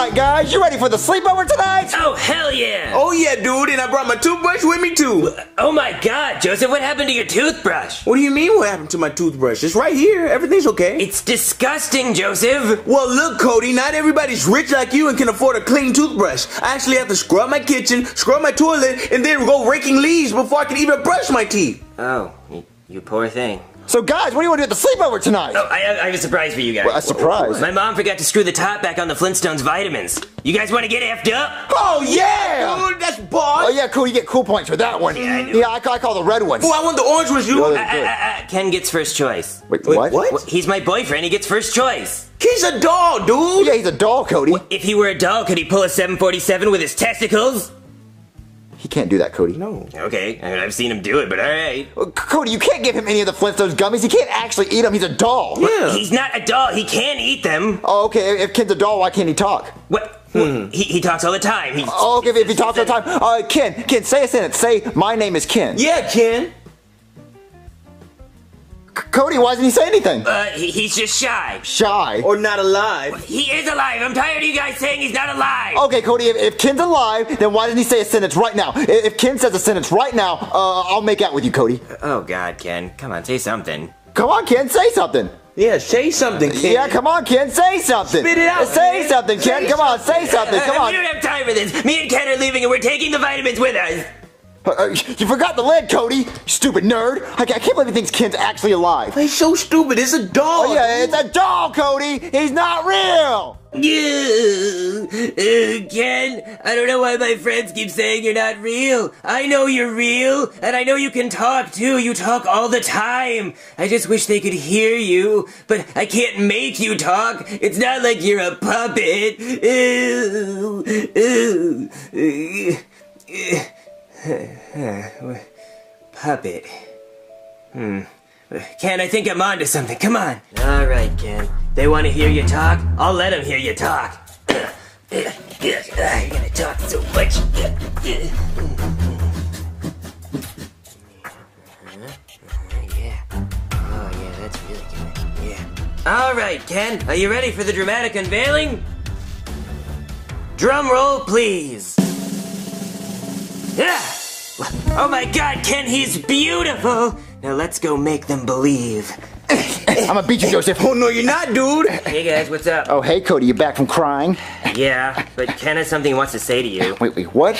right, guys, you ready for the sleepover tonight? Oh, hell yeah! Oh yeah, dude, and I brought my toothbrush with me too. Oh my god, Joseph, what happened to your toothbrush? What do you mean what happened to my toothbrush? It's right here. Everything's okay. It's disgusting, Joseph! well, look, Cody, not everybody's rich like you and can afford a clean toothbrush. I actually have to scrub my kitchen, scrub my toilet, and then go raking leaves before I can even brush my teeth. Oh, you, you poor thing. So, guys, what do you want to do at the sleepover tonight? Oh, I, I have a surprise for you guys. Well, a surprise? My mom forgot to screw the top back on the Flintstones vitamins. You guys want to get effed up? Oh, yeah! Dude, that's boss. Oh, yeah, cool. You get cool points for that one. Yeah, I. Yeah, I, I call the red ones. Oh, I want the orange ones, you. Oh, Uh, they're uh, good. uh, uh, Ken gets first choice. Wait, Wait, what? what? He's my boyfriend. He gets first choice. He's a doll, dude. Yeah, he's a doll, Cody. If he were a doll, could he pull a 747 with his testicles? He can't do that, Cody. No. Okay, I mean, I've seen him do it, but alright. Uh, C- Cody, you can't give him any of the Flintstones gummies. He can't actually eat them. He's a doll. Yeah. He's not a doll. He can eat them. Oh, okay. If Ken's a doll, why can't he talk? What? what? He, he talks all the time. He, Oh, okay. If he talks all the time. Uh, Ken, Ken, say a sentence. Say, my name is Ken. Yeah, Ken. C- Cody, why doesn't he say anything? Uh, he, he's just shy. Shy. Or not alive. He is alive. I'm tired of you guys saying he's not alive. Okay, Cody, if, if Ken's alive, then why doesn't he say a sentence right now? I- If Ken says a sentence right now, uh, I'll make out with you, Cody. Oh, God, Ken. Come on, say something. Come on, Ken, say something. Yeah, say something, Ken. Yeah, come on, Ken, say something. Spit it out, Say Ken. something, Ken. Say come on, say something. Uh, on. We don't have time for this. Me and Ken are leaving and we're taking the vitamins with us. Uh, you forgot the lid, Cody. You stupid nerd. I, I can't believe he thinks Ken's actually alive. He's so stupid. It's a doll. Oh, yeah, it's a doll, Cody. He's not real. Uh, Ken, I don't know why my friends keep saying you're not real. I know you're real, and I know you can talk too. You talk all the time. I just wish they could hear you, but I can't make you talk. It's not like you're a puppet. Uh, puppet. Hmm. Ken, I think I'm onto something. Come on. All right, Ken. They want to hear you talk? I'll let them hear you talk. You're gonna talk so much. Yeah. Oh, yeah, that's really good. Yeah. All right, Ken. Are you ready for the dramatic unveiling? Drum roll, please. Yeah. Oh my God, Ken, he's beautiful. Now let's go make them believe. I'm gonna beat you, Joseph. Oh, no, you're not, dude. Hey guys, what's up? Oh, hey, Cody, you back from crying? Yeah, but Ken has something he wants to say to you. Wait, wait, what?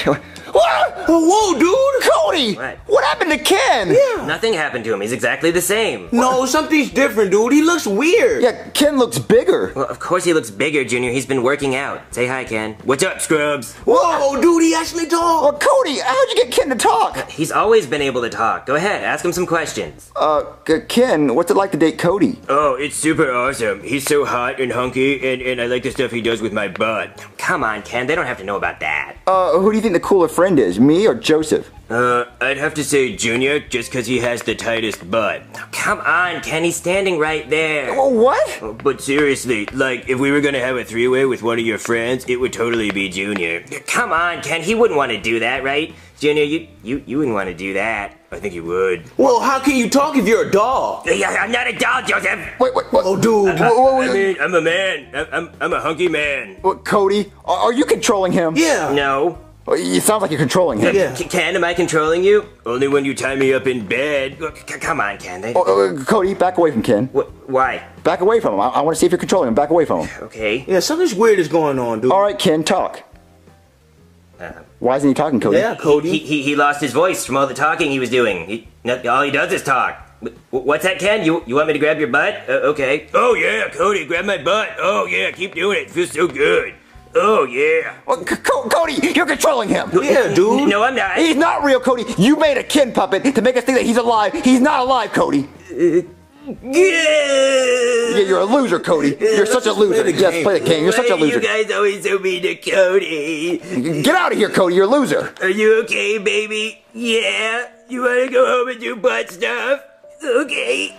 What? Oh, whoa, dude. Cody! What? happened to Ken? Yeah. Nothing happened to him. He's exactly the same. No, something's different, dude. He looks weird. Yeah, Ken looks bigger. Well, of course he looks bigger, Junior. He's been working out. Say hi, Ken. What's up, scrubs? Whoa, dude, he actually Well. Cody, how'd you get Ken to talk? He's always been able to talk. Go ahead, ask him some questions. Uh, Ken, what's it like to date Cody? Oh, it's super awesome. He's so hot and hunky, and, and I like the stuff he does with my butt. Come on, Ken. They don't have to know about that. Uh, who do you think the cooler friend is, me or Joseph? Uh, I'd have to say Junior, just because he has the tightest butt. Come on, Ken. He's standing right there. Well, what? But seriously, like, if we were gonna have a three-way with one of your friends, it would totally be Junior. Come on, Ken, he wouldn't want to do that, right? Junior, you, you, you wouldn't want to do that. I think you would. Well, how can you talk if you're a doll? Yeah, I'm not a doll, Joseph. Wait, wait, what? Oh, dude. Whoa, whoa, I mean, I'm a man. I'm, I'm, I'm a hunky man. what, Cody, are, are you controlling him? Yeah. No. Oh, It sounds like you're controlling him. Yeah. C- Ken, am I controlling you? Only when you tie me up in bed. C- come on, Ken. They, Oh, uh, Cody, back away from Ken. Wh- why? Back away from him. I, I want to see if you're controlling him. Back away from him. Okay. Yeah, something's weird is going on, dude. All right, Ken, talk. Uh, Why isn't he talking, Cody? Yeah, Cody. he, he, he lost his voice from all the talking he was doing. He, all he does is talk. What's that, Ken? You you want me to grab your butt? Uh, okay. Oh yeah, Cody, grab my butt. Oh yeah, keep doing it. It feels so good. Oh yeah. Well, C- Cody, you're controlling him. yeah, dude. No, I'm not. He's not real, Cody. You made a Ken puppet to make us think that he's alive. He's not alive, Cody. Uh, yeah, you're a loser, Cody. You're such a loser. Play Yes, play the game. You're such a Why are you guys always so mean to Cody? Get out of here, Cody. You're a loser. Are you okay, baby? Yeah. You want to go home and do butt stuff? Okay.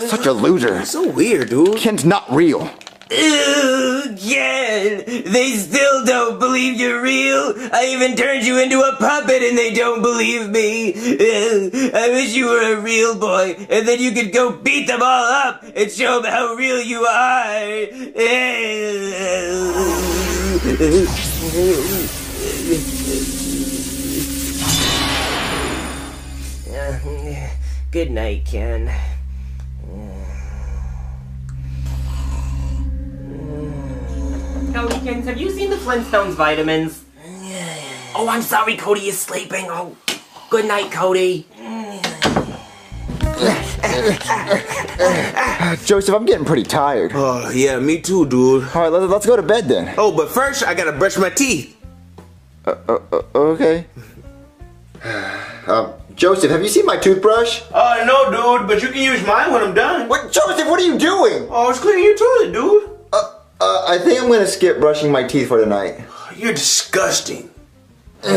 Such a loser. So weird, dude. Ken's not real. Ken, they still don't believe you're real. I even turned you into a puppet and they don't believe me. I wish you were a real boy and then you could go beat them all up and show them how real you are. Good night, Ken. Cody, Ken, have you seen the Flintstones vitamins? Oh, I'm sorry, Cody is sleeping. Oh, good night, Cody. Joseph, I'm getting pretty tired. Oh, yeah, me too, dude. All right, let, let's go to bed then. Oh, but first, I gotta brush my teeth. Uh, uh, uh, okay. Um, Joseph, have you seen my toothbrush? Oh, no, dude, but you can use mine when I'm done. What, Joseph? What are you doing? Oh, it's cleaning your toilet, dude. Uh, uh, I think I'm gonna skip brushing my teeth for tonight. You're disgusting.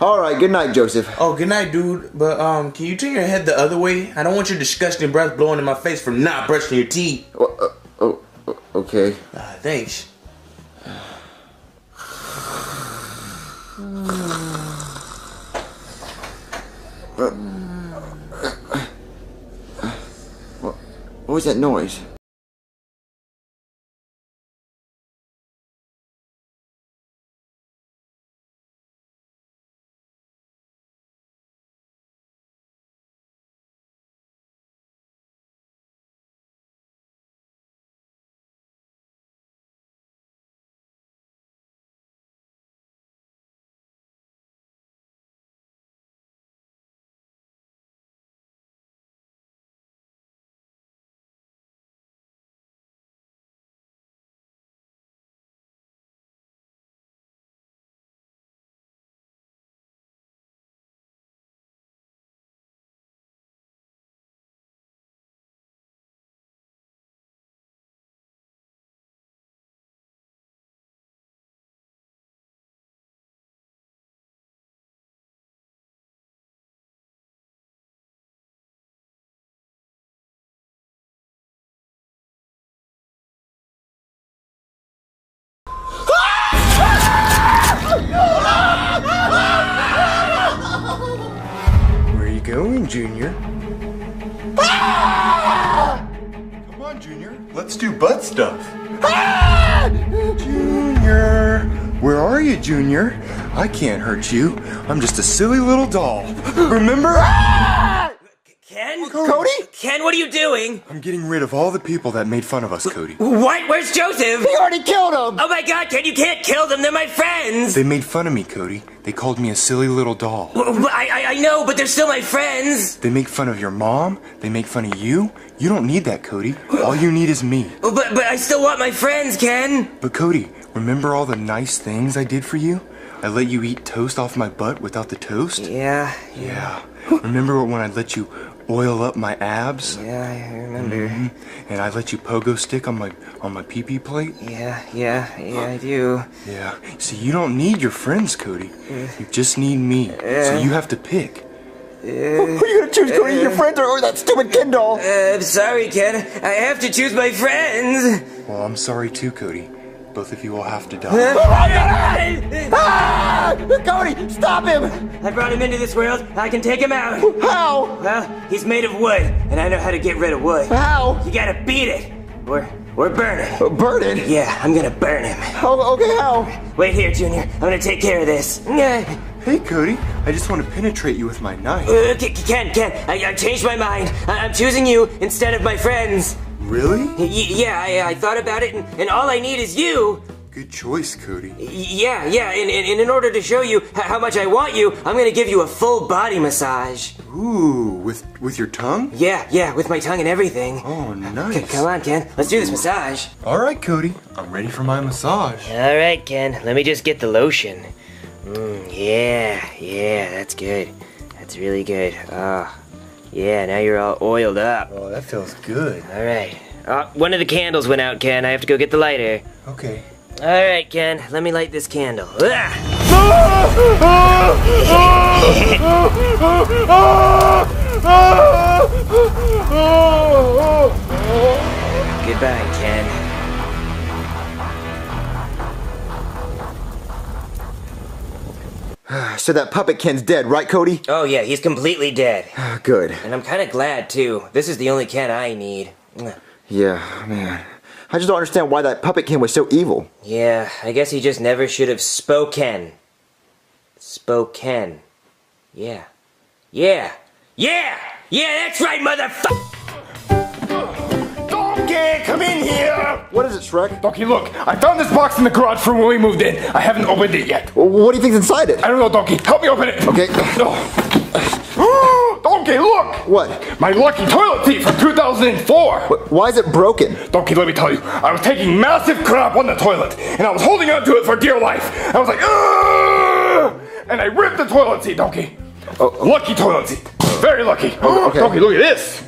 All right. Good night, Joseph. Oh, good night, dude. But um, can you turn your head the other way? I don't want your disgusting breath blowing in my face from not brushing your teeth. Oh, uh, oh, oh, okay. Ah, thanks. What was that noise? Junior? Come on, Junior. Let's do butt stuff. Junior! Where are you, Junior? I can't hurt you. I'm just a silly little doll. Remember? Ken? Cody? Ken, what are you doing? I'm getting rid of all the people that made fun of us, Cody. What? Where's Joseph? He already killed him. Oh my god, Ken, you can't kill them. They're my friends. They made fun of me, Cody. They called me a silly little doll. I, I, I know, but they're still my friends. They make fun of your mom. They make fun of you. You don't need that, Cody. All you need is me. Oh, but, but I still want my friends, Ken. But Cody, remember all the nice things I did for you? I let you eat toast off my butt without the toast? Yeah, Yeah. Remember when I let you oil up my abs? yeah, I remember. Mhm. And I let you pogo stick on my on my pee pee plate? Yeah, yeah, yeah, I do. Yeah. See, you don't need your friends, Cody. You just need me. So you have to pick. Who are you gonna choose, Cody? Your friends or, or that stupid Ken doll? Uh, I'm sorry, Ken. I have to choose my friends. Well, I'm sorry too, Cody. Both of you will have to die. Ah! Cody, stop him! I brought him into this world. I can take him out. How? Well, he's made of wood, and I know how to get rid of wood. How? You gotta beat it, or or burn it. Uh, Burn it? Yeah, I'm gonna burn him. Oh, okay, how? Wait here, Junior. I'm gonna take care of this. Uh, Hey, Cody. I just want to penetrate you with my knife. K- Ken, Ken, I, I changed my mind. I, I'm choosing you instead of my friends. Really? Y- yeah, I, I thought about it, and, and all I need is you. Good choice, Cody. Y- yeah, yeah, and, and, in order to show you how much I want you, I'm gonna give you a full body massage. Ooh, with with your tongue? Yeah, yeah, with my tongue and everything. Oh, C- nice. come on, Ken, let's do this massage. All right, Cody. I'm ready for my massage. All right, Ken, let me just get the lotion. Mm, yeah, yeah, that's good. That's really good. Ah, yeah, now you're all oiled up. Oh, that feels good. All right. Uh, one of the candles went out, Ken. I have to go get the lighter. Okay. All right, Ken, let me light this candle. Goodbye, Ken. So that puppet Ken's dead, right, Cody? Oh, yeah, he's completely dead. Ah, good. And I'm kind of glad, too. This is the only Ken I need. Yeah, man. I just don't understand why that puppet king was so evil. Yeah, I guess he just never should have spoken. Spoken. Yeah. Yeah. Yeah! Yeah, that's right, motherfucker! Come in here! What is it, Shrek? Donkey, look, I found this box in the garage from when we moved in. I haven't opened it yet. Well, What do you think's inside it? I don't know, Donkey. Help me open it. Okay. Oh. Donkey, look! What? My lucky toilet seat from 2004. Why is it broken? Donkey, let me tell you, I was taking massive crap on the toilet, and I was holding on to it for dear life. I was like, Ugh! and I ripped the toilet seat, Donkey. Oh, oh. lucky toilet seat. Very lucky. Oh, okay. Donkey, look at this.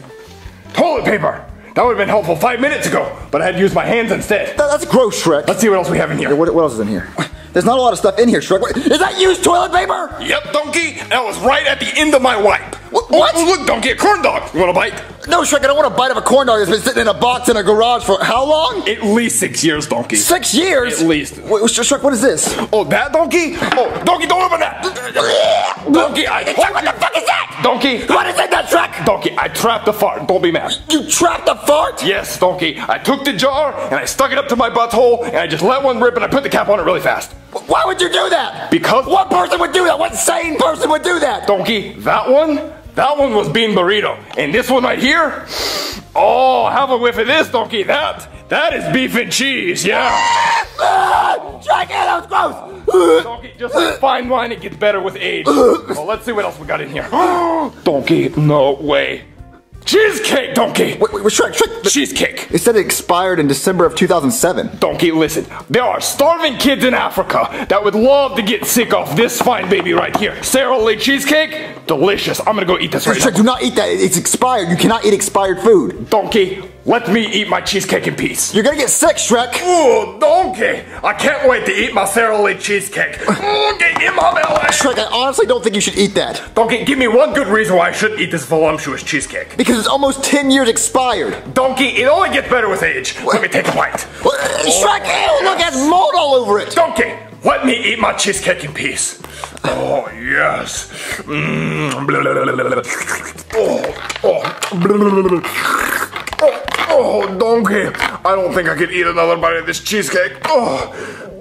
Toilet paper. That would have been helpful five minutes ago, but I had to use my hands instead. That- that's gross, Shrek. Let's see what else we have in here. What, what else is in here? There's not a lot of stuff in here, Shrek. Is that used toilet paper? Yep, Donkey. That was right at the end of my wipe. What- what? Oh, look, Donkey, a corn dog. You want a bite? No, Shrek, I don't want a bite of a corn dog that's been sitting in a box in a garage for how long? At least six years, Donkey. Six years? At least. Wait, Shrek, what is this? Oh, that donkey? Oh, donkey, don't open that! donkey, I Shrek, what the fuck is that? Donkey, What is it, that Shrek? donkey, I trapped the fart. Don't be mad. You trapped a fart? Yes, donkey. I took the jar and I stuck it up to my butthole and I just let one rip and I put the cap on it really fast. Why would you do that? Because- What person would do that? What sane person would do that? Donkey, that one, that one was bean burrito. And this one right here, oh, have a whiff of this, donkey. That, that is beef and cheese, yeah. Ah, Shrek, yeah, that was gross. Donkey, just like fine wine, it gets better with age. Well, let's see what else we got in here. donkey, no way. Cheesecake, donkey. Wait, wait, Shrek, Shrek. Cheesecake. It said it expired in December of 2007. Donkey, listen. There are starving kids in Africa that would love to get sick off this fine baby right here. Sara Lee cheesecake, delicious. I'm gonna go eat this right Shrek, now. do not eat that. It's expired. You cannot eat expired food. Donkey, let me eat my cheesecake in peace. You're gonna get sick, Shrek. Ooh, donkey! I can't wait to eat my Sara Lee cheesecake. Donkey, in my belly. Shrek, I honestly don't think you should eat that. Donkey, give me one good reason why I shouldn't eat this voluptuous cheesecake. Because it's almost 10 years expired. Donkey, it only gets better with age. Let me take a bite. What? Shrek, ew, look, it has mold all over it. Donkey, let me eat my cheesecake in peace. Oh, yes. Mm. Oh, oh. Oh, donkey. I don't think I could eat another bite of this cheesecake. Oh,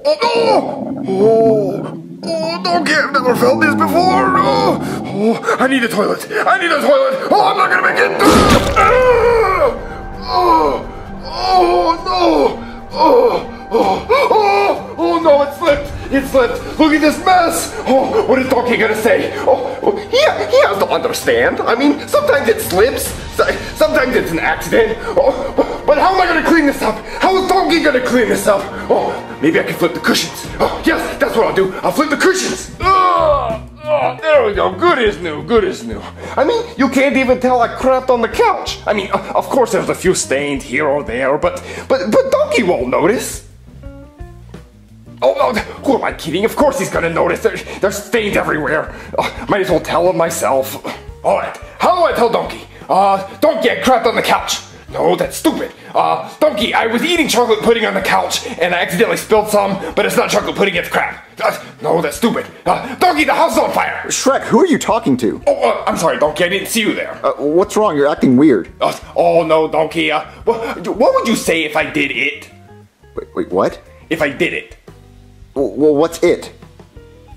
oh, oh, oh. Oh, donkey, I've never felt this before. Oh, oh, I need a toilet. I need a toilet. Oh, I'm not gonna make it. Oh, oh, oh no. Oh, oh, oh, oh no, it slipped. It slipped. Look at this mess. Oh, what is Donkey gonna say? Oh, oh, he, he has to understand. I mean, sometimes it slips. Sometimes it's an accident. Oh, but- how am I gonna clean this up? How is Donkey gonna clean this up? Oh, maybe I can flip the cushions. Oh, yes, that's what I'll do. I'll flip the cushions. Oh, there we go. Good as new. Good as new. I mean, you can't even tell I crapped on the couch. I mean, of course there's a few stains here or there, but but but Donkey won't notice. Oh, who am I kidding? Of course he's gonna notice. There, there's stains everywhere. Oh, might as well tell him myself. All right, how do I tell Donkey? Uh, Donkey, I crapped on the couch. No, that's stupid. Uh, Donkey, I was eating chocolate pudding on the couch and I accidentally spilled some, but it's not chocolate pudding, it's crap. Uh, no, that's stupid. Uh, Donkey, the house is on fire. Shrek, who are you talking to? Oh, uh, I'm sorry, Donkey, I didn't see you there. Uh, what's wrong? You're acting weird. Uh, oh no, Donkey. Uh, what, what would you say if I did it? Wait, wait what? If I did it, Well, what's it?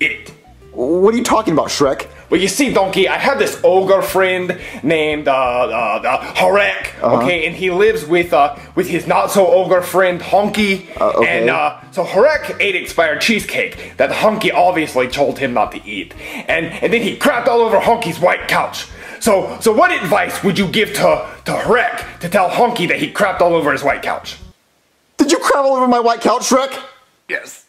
it. What are you talking about, Shrek? Well, you see, Donkey, I have this ogre friend named uh, uh, uh Harek. Okay, and he lives with uh with his not so ogre friend Honky. Uh, okay. And uh, so Harek ate expired cheesecake that Honky obviously told him not to eat, and and then he crapped all over Honky's white couch. So so what advice would you give to to Harek to tell Honky that he crapped all over his white couch? Did you crap all over my white couch, Shrek? Yes.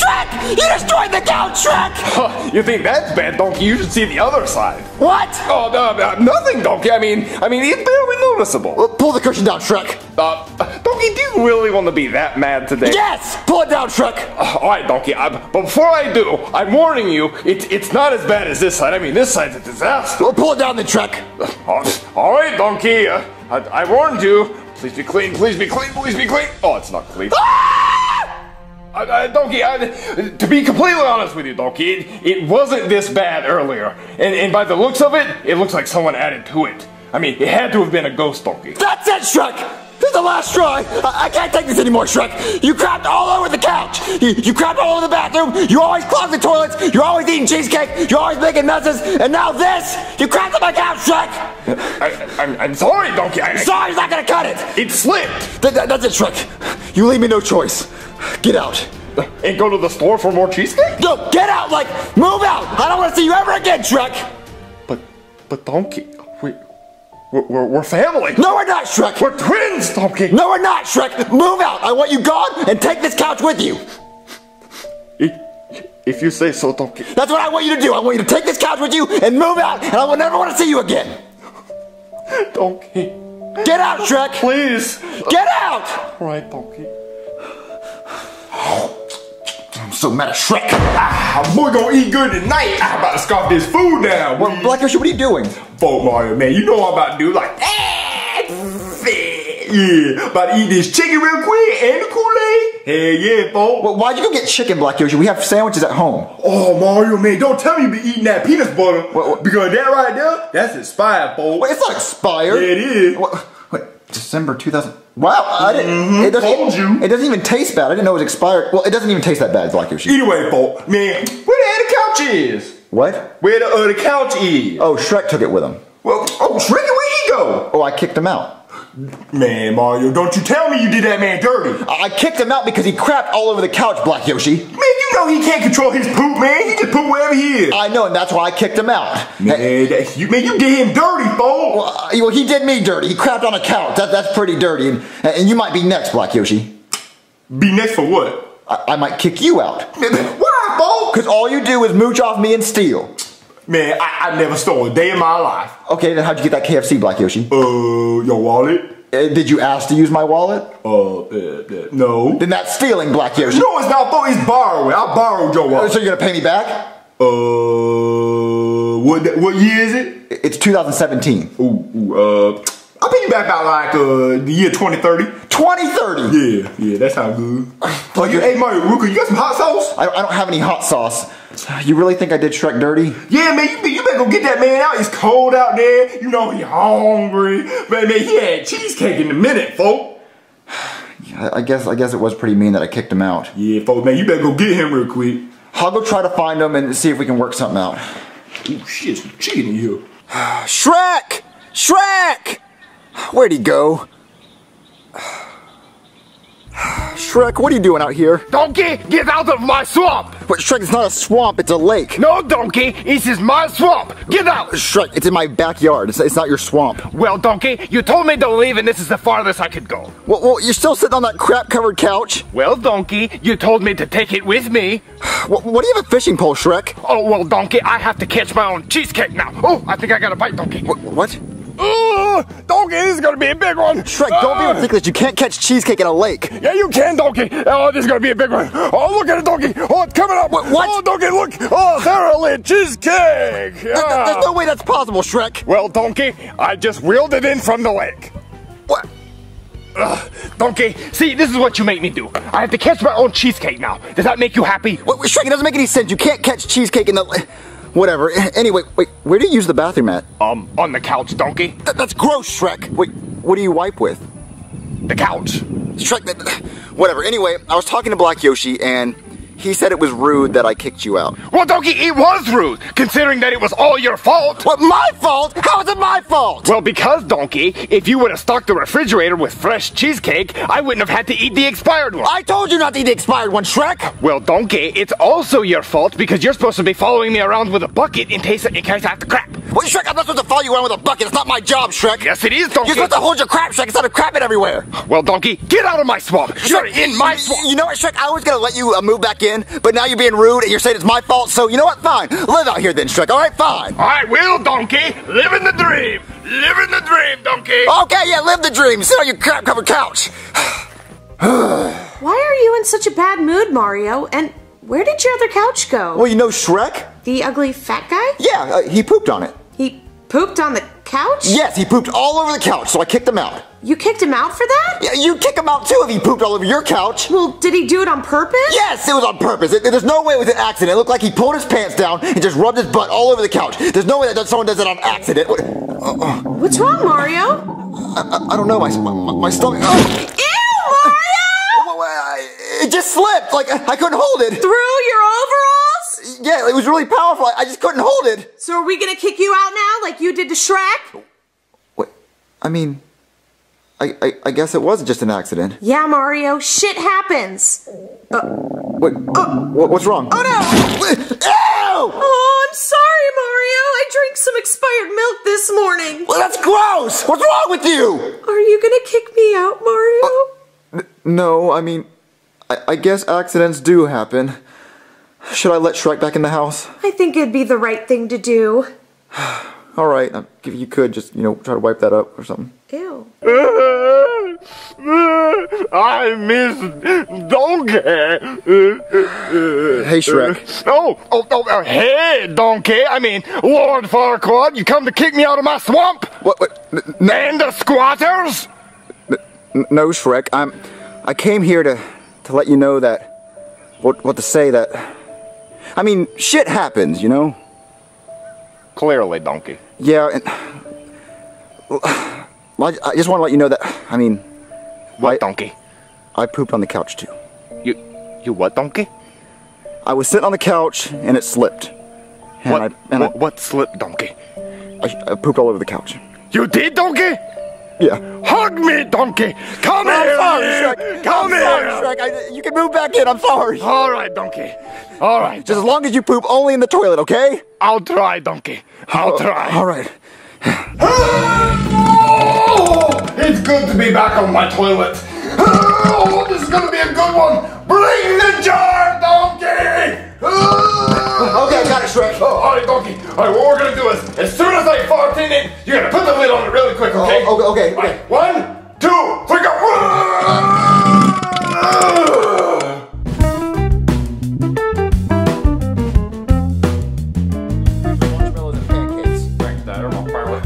Shrek! You destroyed the couch, Shrek! you think that's bad, Donkey? You should see the other side. What? Oh, no, no, nothing, Donkey. I mean, I mean, it's barely noticeable. Well, pull the cushion down, Shrek. Uh, Donkey, do you really want to be that mad today? Yes! Pull it down, Shrek! Uh, all right, Donkey. I, but before I do, I'm warning you. It's it's not as bad as this side. I mean, this side's a disaster. Well, pull it down the Shrek. Oh, all right, Donkey. Uh, I, I warned you. Please be clean. Please be clean. Please be clean. Oh, it's not clean. Donkey, I, to be completely honest with you, Donkey, it, it wasn't this bad earlier. And, and by the looks of it, it looks like someone added to it. I mean, it had to have been a ghost donkey. That's it, Shrek! This is the last try! I, I can't take this anymore, Shrek! You crapped all over the couch! You, you crapped all over the bathroom! You always clog the toilets! You're always eating cheesecake! You're always making messes! And now this! You crapped on my couch, Shrek! I, am I'm, I'm sorry, donkey. I, Sorry's not gonna cut it! it slipped. Th- th- that's it, Shrek. You leave me no choice. Get out. And go to the store for more cheesecake? No, get out! Like, move out! I don't want to see you ever again, Shrek! But, but donkey, we're, we're, family. No, we're not, Shrek! We're twins, donkey. No, we're not, Shrek! Move out! I want you gone and take this couch with you! If, if you say so, donkey. That's what I want you to do! I want you to take this couch with you and move out, and I will never want to see you again! Donkey, Get out, Shrek! please. Get out! All right, donkey. So mad at Shrek! Ah, boy gonna eat good tonight. I'm about to scarf this food down. Well, Black Yoshi, what are you doing? Folk Mario, man, you know what I'm about to do. Like, yeah, about to eat this chicken real quick and the Kool-Aid. Hell yeah, folk. Well, why'd you go get chicken, Black Yoshi? We have sandwiches at home. Oh, Mario, man, don't tell me you be eating that peanut butter. What- what- Because that right there, that's expired, folk. Wait, it's not expired. Yeah, it is. What, December 2000. Wow, I didn't. Mm-hmm. It doesn't. Told you. It doesn't even taste bad. I didn't know it was expired. Well, it doesn't even taste that bad, Black Yoshi. Anyway, folk, man, where the other couch is? What? Where the other couch is? Oh, Shrek took it with him. Well, oh, Shrek, where'd he go? Oh, I kicked him out. Man, Mario, don't you tell me you did that man dirty. I kicked him out because he crapped all over the couch, Black Yoshi. Man, know he can't control his poop, man. He just poop wherever he is. I know, and that's why I kicked him out. Man, that, you, man, you did him dirty, folk. Well, uh, well, he did me dirty. He crapped on a couch. That, that's pretty dirty. And, and you might be next, Black Yoshi. Be next for what? I, I might kick you out. Why, folk? Because all you do is mooch off me and steal. Man, I, I never stole a day in my life. Okay, then how'd you get that KFC, Black Yoshi? Uh, your wallet? Uh, did you ask to use my wallet? Uh, uh, uh no. Then that's stealing, Black Yoshi. No, it's not, folk. It's borrowing. I borrowed your wallet. So you're gonna pay me back? Uh, what what year is it? It's 2017. Ooh, ooh uh, I'll pay you back about like uh the year 2030. 2030. Yeah, yeah, that sounds good. Oh, you, hey Mario, Ruka, you got some hot sauce? I, I don't have any hot sauce. You really think I did Shrek dirty? Yeah, man, you, you better go get that man out. It's cold out there. You know he hungry. Man, man, he had cheesecake in a minute, folk. I, I guess I guess it was pretty mean that I kicked him out. Yeah, folk, man, you better go get him real quick. I'll go try to find him and see if we can work something out. Ooh, shit, some chicken in here. Shrek! Shrek! Where'd he go? Shrek, what are you doing out here? Donkey, get out of my swamp! But Shrek, it's not a swamp, it's a lake. No, Donkey, this is my swamp! Get out! Shrek, it's in my backyard. It's, it's not your swamp. Well, Donkey, you told me to leave and this is the farthest I could go. Well, well you're still sitting on that crap-covered couch. Well, Donkey, you told me to take it with me. What, what do you have a fishing pole, Shrek? Oh, well, Donkey, I have to catch my own cheesecake now. Oh, I think I got a bite, Donkey. What? what? Oh, Donkey, this is gonna be a big one. Shrek, don't be Ah. ridiculous. You can't catch cheesecake in a lake. Yeah, you can, Donkey. Oh, this is gonna be a big one. Oh, look at it, Donkey. Oh, it's coming up. What- what? Oh, Donkey, look. Oh, thoroughly cheesecake. Th- th- There's no way that's possible, Shrek. Well, Donkey, I just reeled it in from the lake. What? Ugh, Donkey, see, this is what you make me do. I have to catch my own cheesecake now. Does that make you happy? Shrek, it doesn't make any sense. You can't catch cheesecake in the... Whatever. Anyway, wait, where do you use the bathroom at? Um, on the couch, Donkey. Th- that's gross, Shrek. Wait, what do you wipe with? The couch. Shrek, that, whatever. Anyway, I was talking to Black Yoshi, and he said it was rude that I kicked you out. Well, Donkey, it was rude, considering that it was all your fault. What, my fault? How is it my fault? Well, because, Donkey, if you would have stocked the refrigerator with fresh cheesecake, I wouldn't have had to eat the expired one. I told you not to eat the expired one, Shrek. Well, Donkey, it's also your fault because you're supposed to be following me around with a bucket in case, in case I have to crap. Well, Shrek, I'm not supposed to follow you around with a bucket. It's not my job, Shrek. Yes, it is, Donkey. You're supposed to hold your crap, Shrek, instead of crapping everywhere. Well, Donkey, get out of my swamp. You're in my swamp. You know what, Shrek? I was gonna let you uh, move back in, but now you're being rude and you're saying it's my fault. So you know what? Fine. Live out here then, Shrek. All right, fine. I will, Donkey. Living the dream. Living the dream, Donkey. Okay, yeah, live the dream. Sit on your crap-covered couch. Why are you in such a bad mood, Mario? And where did your other couch go? Well, you know Shrek? The ugly fat guy? Yeah, uh, he pooped on it. He pooped on the couch? Yes, he pooped all over the couch, so I kicked him out. You kicked him out for that? Yeah, you kick him out too if he pooped all over your couch. Well, did he do it on purpose? Yes, it was on purpose. It- there's no way it was an accident. It looked like he pulled his pants down and just rubbed his butt all over the couch. There's no way that someone does it on accident. What- uh, uh. What's wrong, Mario? I, I don't know. My my, my stomach. Oh, Ew, Mario! It just slipped. Like I, I couldn't hold it. Through your overalls? Yeah, it was really powerful. I, I just couldn't hold it. So are we gonna kick you out now, like you did to Shrek? What? I mean, I, I I guess it was just an accident. Yeah, Mario. Shit happens. Uh, what? Uh, what what's wrong? Oh no! Ew! Oh, I'm sorry, Mario. I drank some expired milk this morning. Well, that's gross. What's wrong with you? Are you gonna kick me out, Mario? Uh, no, I mean, I, I guess accidents do happen. Should I let Shrek back in the house? I think it'd be the right thing to do. All right, uh, if you could, just you know, try to wipe that up or something. Ew. I miss Donkey. Hey, Shrek. Oh, oh, oh, uh, hey, Donkey. I mean, Lord Farquaad, you come to kick me out of my swamp? What? what n- And the squatters? n- no, Shrek. I'm. I came here to to let you know that. What? What to say that? I mean, shit happens, you know. Clearly, Donkey. Yeah, and. Well, I I just want to let you know that. I mean, What, I- Donkey? I pooped on the couch too. You, you what, Donkey? I was sitting on the couch and it slipped. And What, I and what, what slip, Donkey? I, I, I pooped all over the couch. You did, Donkey? Yeah. Hug me, Donkey! Come I'm here! sorry. Shrek. Come I'm here! sorry, Shrek. I, you can move back in. I'm sorry. All right, Donkey. All right. Just as long as you poop only in the toilet, okay? I'll try, Donkey. I'll oh, try. All right. Oh, it's good to be back on my toilet. Oh, this is gonna be a good one. Bring the jar, donkey. Oh, Okay, I got it, Shrek. Oh, all right, donkey. All right, what we're gonna do is, as soon as I fart in it, you're gonna put the lid on it really quick, oh, okay? Oh, okay, okay, All right, okay. one, two, three, go. Marshmallows and.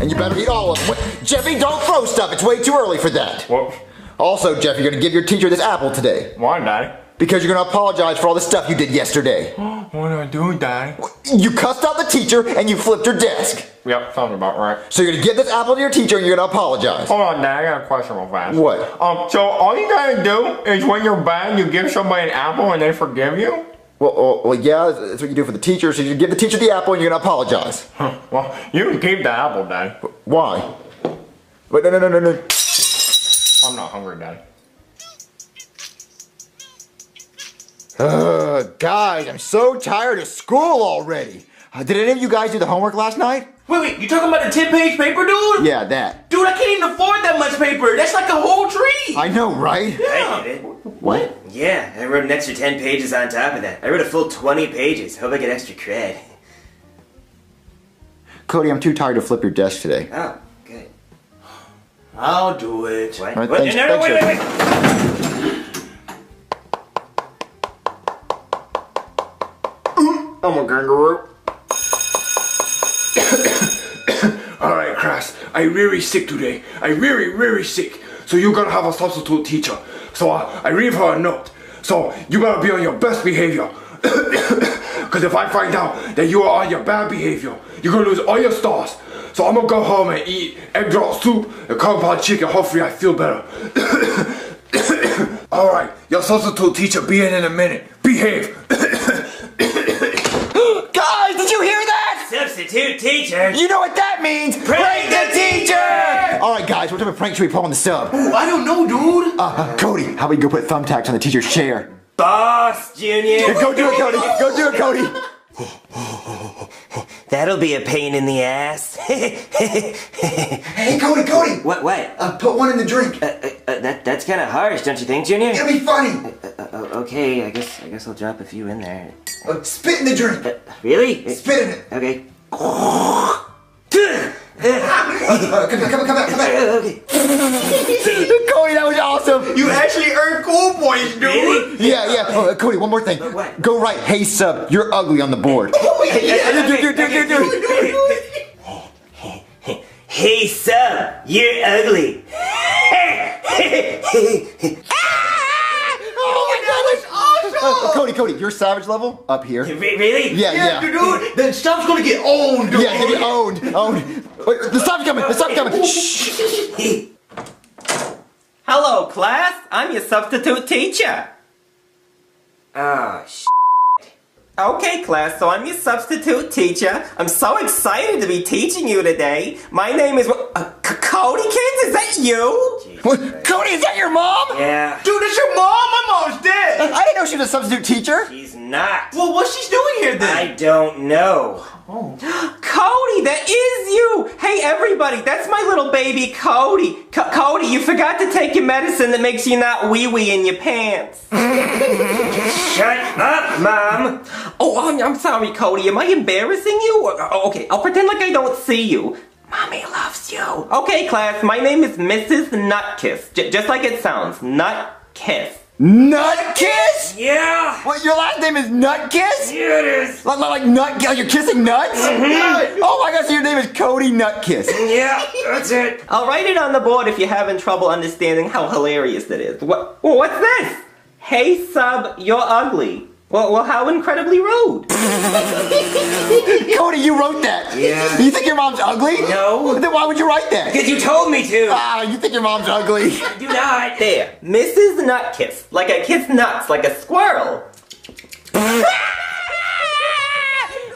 And you better eat all of them. Wait, Jeffy, don't throw stuff. It's way too early for that. What? Also, Jeff, you're gonna give your teacher this apple today. Why, Daddy? Because you're gonna apologize for all the stuff you did yesterday. What did I do, Daddy? You cussed out the teacher and you flipped your desk. Yep, sounds about right. So you're gonna give this apple to your teacher and you're gonna apologize. Hold on, Dad. I got a question real fast. What? Um, so all you gotta do is when you're bad, you give somebody an apple and they forgive you? Well, well, well, yeah, that's what you do for the teacher. So you give the teacher the apple and you're gonna apologize. Huh. Well, you can keep the apple, Dad. Why? Wait, no, no, no, no, no. I'm not hungry, Dad. Uh, guys, I'm so tired of school already. Uh, did any of you guys do the homework last night? Wait, wait, you talking about the 10 page paper, dude? Yeah, that. Dude, I can't even afford that much paper. That's like a whole tree. I know, right? I did it. What? Yeah, I wrote an extra 10 pages on top of that. I wrote a full 20 pages. Hope I get extra cred. Cody, I'm too tired to flip your desk today. Oh, good. I'll do it. What? All right, what? thanks- no, no, thanks, wait, Jeff. wait, wait. I'm a kangaroo. Alright, Crass. I really sick today. I really, really sick. So you're gonna have a substitute teacher. So uh, I, I leave her a note. So you gotta be on your best behavior. Cause if I find out that you are on your bad behavior, you're gonna lose all your stars. So I'm gonna go home and eat egg drop soup and compound chicken. Hopefully I feel better. Alright, your substitute teacher be in in a minute. Behave. Guys, did you hear that? Substitute teacher. You know what that means? Prank the teacher! All right, guys, what type of prank should we pull on the sub? Ooh, I don't know, dude. Uh, Cody, how about you go put thumbtacks on the teacher's chair? Boss, Junior. Go do it, Cody. Go do it, Cody. That'll be a pain in the ass. Hey, Cody, Cody! what, what? Uh, put one in the drink. Uh, uh, that, that's kind of harsh, don't you think, Junior? It'll be funny. Uh, uh, okay, I guess I guess I'll drop a few in there. Uh, spit in the drink. Uh, really? Spit in it. Okay. Come back, come back, come back, come back. Okay. Cody, that was awesome. You actually earned cool points, dude. Really? Yeah, yeah. Oh, Cody, one more thing. what? Go right. Hey, sub, you're ugly on the board. Oh, yeah. Do, do, do, do, do, do. Hey, sub, you're ugly. Oh my goodness! Uh, Cody, your savage level up here. Really? Yeah, yeah. dude, then stuff's gonna get owned, dude. Yeah, they get owned, owned. Wait, the stuff's coming, the stop's coming. Shh. Hello, class. I'm your substitute teacher. Ah, oh, sh. Okay, class, so I'm your substitute teacher. I'm so excited to be teaching you today. My name is. Uh, Cody Kids, is that you? What? Cody, is that your mom? Yeah. Dude, that's your mom. My mom's dead. I didn't know she was a substitute teacher. She's not. Well, what's she doing here then? I don't know. Oh. Cody, that is you! Hey, everybody, that's my little baby Cody. C- Cody, you forgot to take your medicine that makes you not wee wee in your pants. Shut up, Mom. Oh, I'm, I'm sorry, Cody. Am I embarrassing you? Okay, I'll pretend like I don't see you. Mommy loves you. Okay, class, my name is Mrs. Nutkiss. J- just like it sounds, Nutkiss. Nutkiss? Yeah. What, your last name is Nutkiss? Yeah, it is. Like, like, like nut, like you're kissing nuts? Mm-hmm. Oh my gosh, so your name is Cody Nutkiss. Yeah, that's it. I'll write it on the board if you're having trouble understanding how hilarious that is. What? What's this? Hey, sub, you're ugly. Well, well, how incredibly rude. Cody, you wrote that. Yeah. You think your mom's ugly? No. Then why would you write that? Because you told me to. Ah, you think your mom's ugly? Do not. There, Mrs. Nutkiss. Like I kiss nuts, like a squirrel.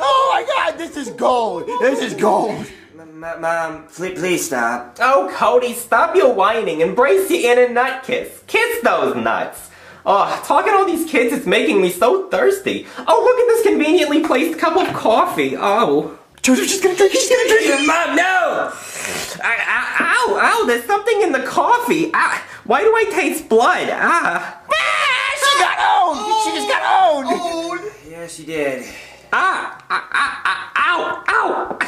oh my god, this is gold. This is gold. M- Mom, please, please stop. Oh, Cody, stop your whining. Embrace your inner nut kiss. Kiss those nuts. Oh, talking to all these kids is making me so thirsty. Oh, look at this conveniently placed cup of coffee. Oh. She's gonna drink it, she's gonna drink it. Mom, no. I, ow, ow, ow, there's something in the coffee. Ah, why do I taste blood? Ah. She got owned. She just got owned. Yeah, she did. Ah, ah, ah, ah, ow, ow.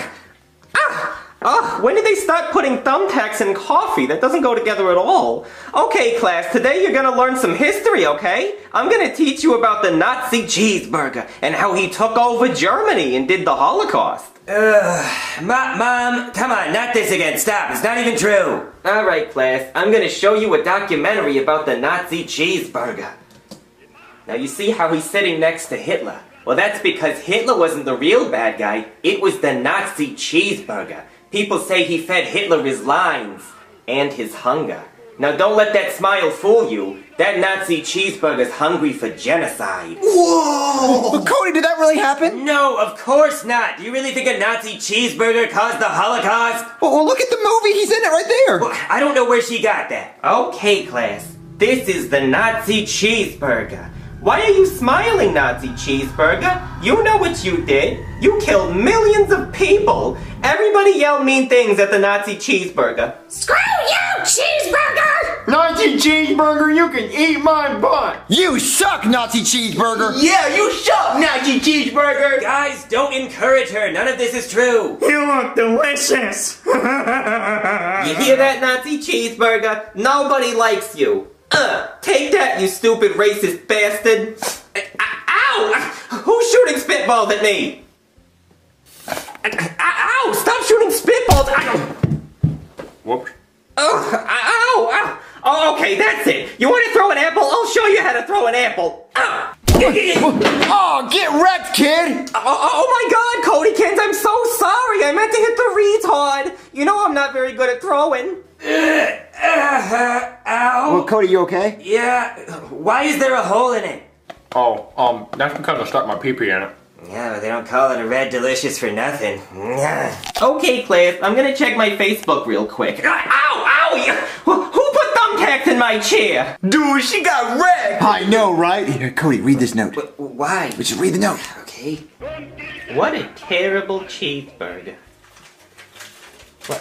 Ah. Oh, when did they start putting thumbtacks in coffee? That doesn't go together at all. Okay, class, today you're gonna learn some history, okay? I'm gonna teach you about the Nazi cheeseburger and how he took over Germany and did the Holocaust. Ugh. Mom, Mom, come on, not this again. Stop. It's not even true. Alright, class, I'm gonna show you a documentary about the Nazi cheeseburger. Now, you see how he's sitting next to Hitler? Well, that's because Hitler wasn't the real bad guy, it was the Nazi cheeseburger. People say he fed Hitler his lines and his hunger. Now, don't let that smile fool you. That Nazi cheeseburger's hungry for genocide. But Cody, did that really happen? No, of course not. Do you really think a Nazi cheeseburger caused the Holocaust? Well, well, look at the movie. He's in it right there. Well, I don't know where she got that. Okay, class. This is the Nazi cheeseburger. Why are you smiling, Nazi cheeseburger? You know what you did. You killed millions of people. Everybody yelled mean things at the Nazi cheeseburger. Screw you, cheeseburger! Nazi cheeseburger, you can eat my butt. You suck, Nazi cheeseburger. Yeah, you suck, Nazi cheeseburger. Guys, don't encourage her. None of this is true. You look delicious. You hear that, Nazi cheeseburger? Nobody likes you. Uh, take that, you stupid racist bastard. Uh, Ow! Who's shooting spitballs at me? Uh, Ow! Stop shooting spitballs! Ow! Whoops. Oh, ow, ow. Oh, okay, that's it. You want to throw an apple? I'll show you how to throw an apple. Ah. Oh, get wrecked, kid. Oh, oh, oh my god, Codykins, I'm so sorry. I meant to hit the retard. You know I'm not very good at throwing. Uh, ow. Well, Cody, you okay? Yeah. Why is there a hole in it? Oh, um, that's because I stuck my pee-pee in it. Yeah, but they don't call it a red delicious for nothing. Yeah. Okay, class, I'm gonna check my Facebook real quick. Ah, Ow, ow! Who who put thumbtacks in my chair? Dude, she got wrecked. I know, right? Here, Cody, read this note. Wh- Why? Just read the note. Okay. What a terrible cheeseburger. What?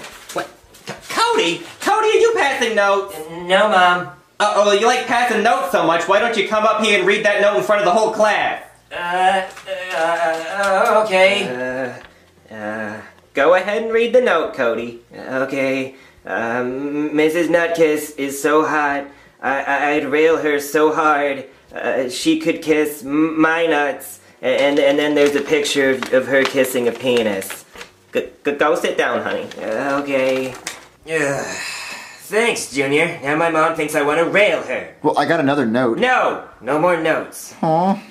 What? Cody! Cody, are you passing notes? No, Mom. Uh oh, you like passing notes so much, why don't you come up here and read that note in front of the whole class? Uh, uh, uh okay. Uh, uh, go ahead and read the note, Cody. Okay. Um, Mrs. Nutkiss is so hot. I- I- I'd rail her so hard. Uh, she could kiss m- my nuts. And, and then there's a picture of, of her kissing a penis. G- g- go sit down, honey. Uh, okay. Ugh. Thanks, Junior. Now my mom thinks I want to rail her. Well, I got another note. No, no more notes. Aw.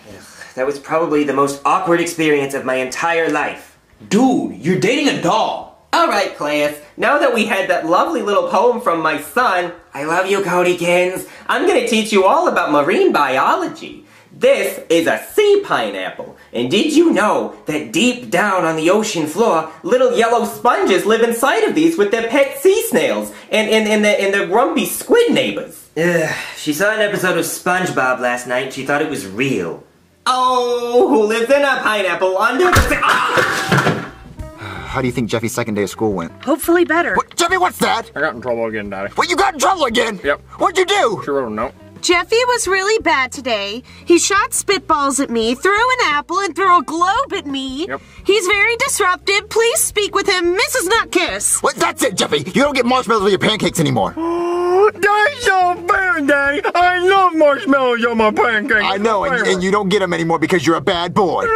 That was probably the most awkward experience of my entire life. Dude, you're dating a doll. Alright, class. Now that we had that lovely little poem from my son, I love you, Codykins. I'm gonna teach you all about marine biology. This is a sea pineapple. And did you know That deep down on the ocean floor, little yellow sponges live inside of these with their pet sea snails and, and, and, the, and the grumpy squid neighbors? Ugh, she saw an episode of SpongeBob last night she thought it was real. Oh, who lives in a pineapple under the sea? Ah! How do you think Jeffy's second day of school went? Hopefully better. What, Jeffy, what's that? I got in trouble again, Daddy. What, you got in trouble again? Yep. What'd you do? She wrote a note. Jeffy was really bad today. He shot spitballs at me, threw an apple, and threw a globe at me. Yep. He's very disruptive. Please speak with him, Mrs. Nutkiss. What, that's it, Jeffy. You don't get marshmallows with your pancakes anymore. That's so fair, Daddy. I love marshmallows on my pancakes. I know, and, and you don't get them anymore because you're a bad boy.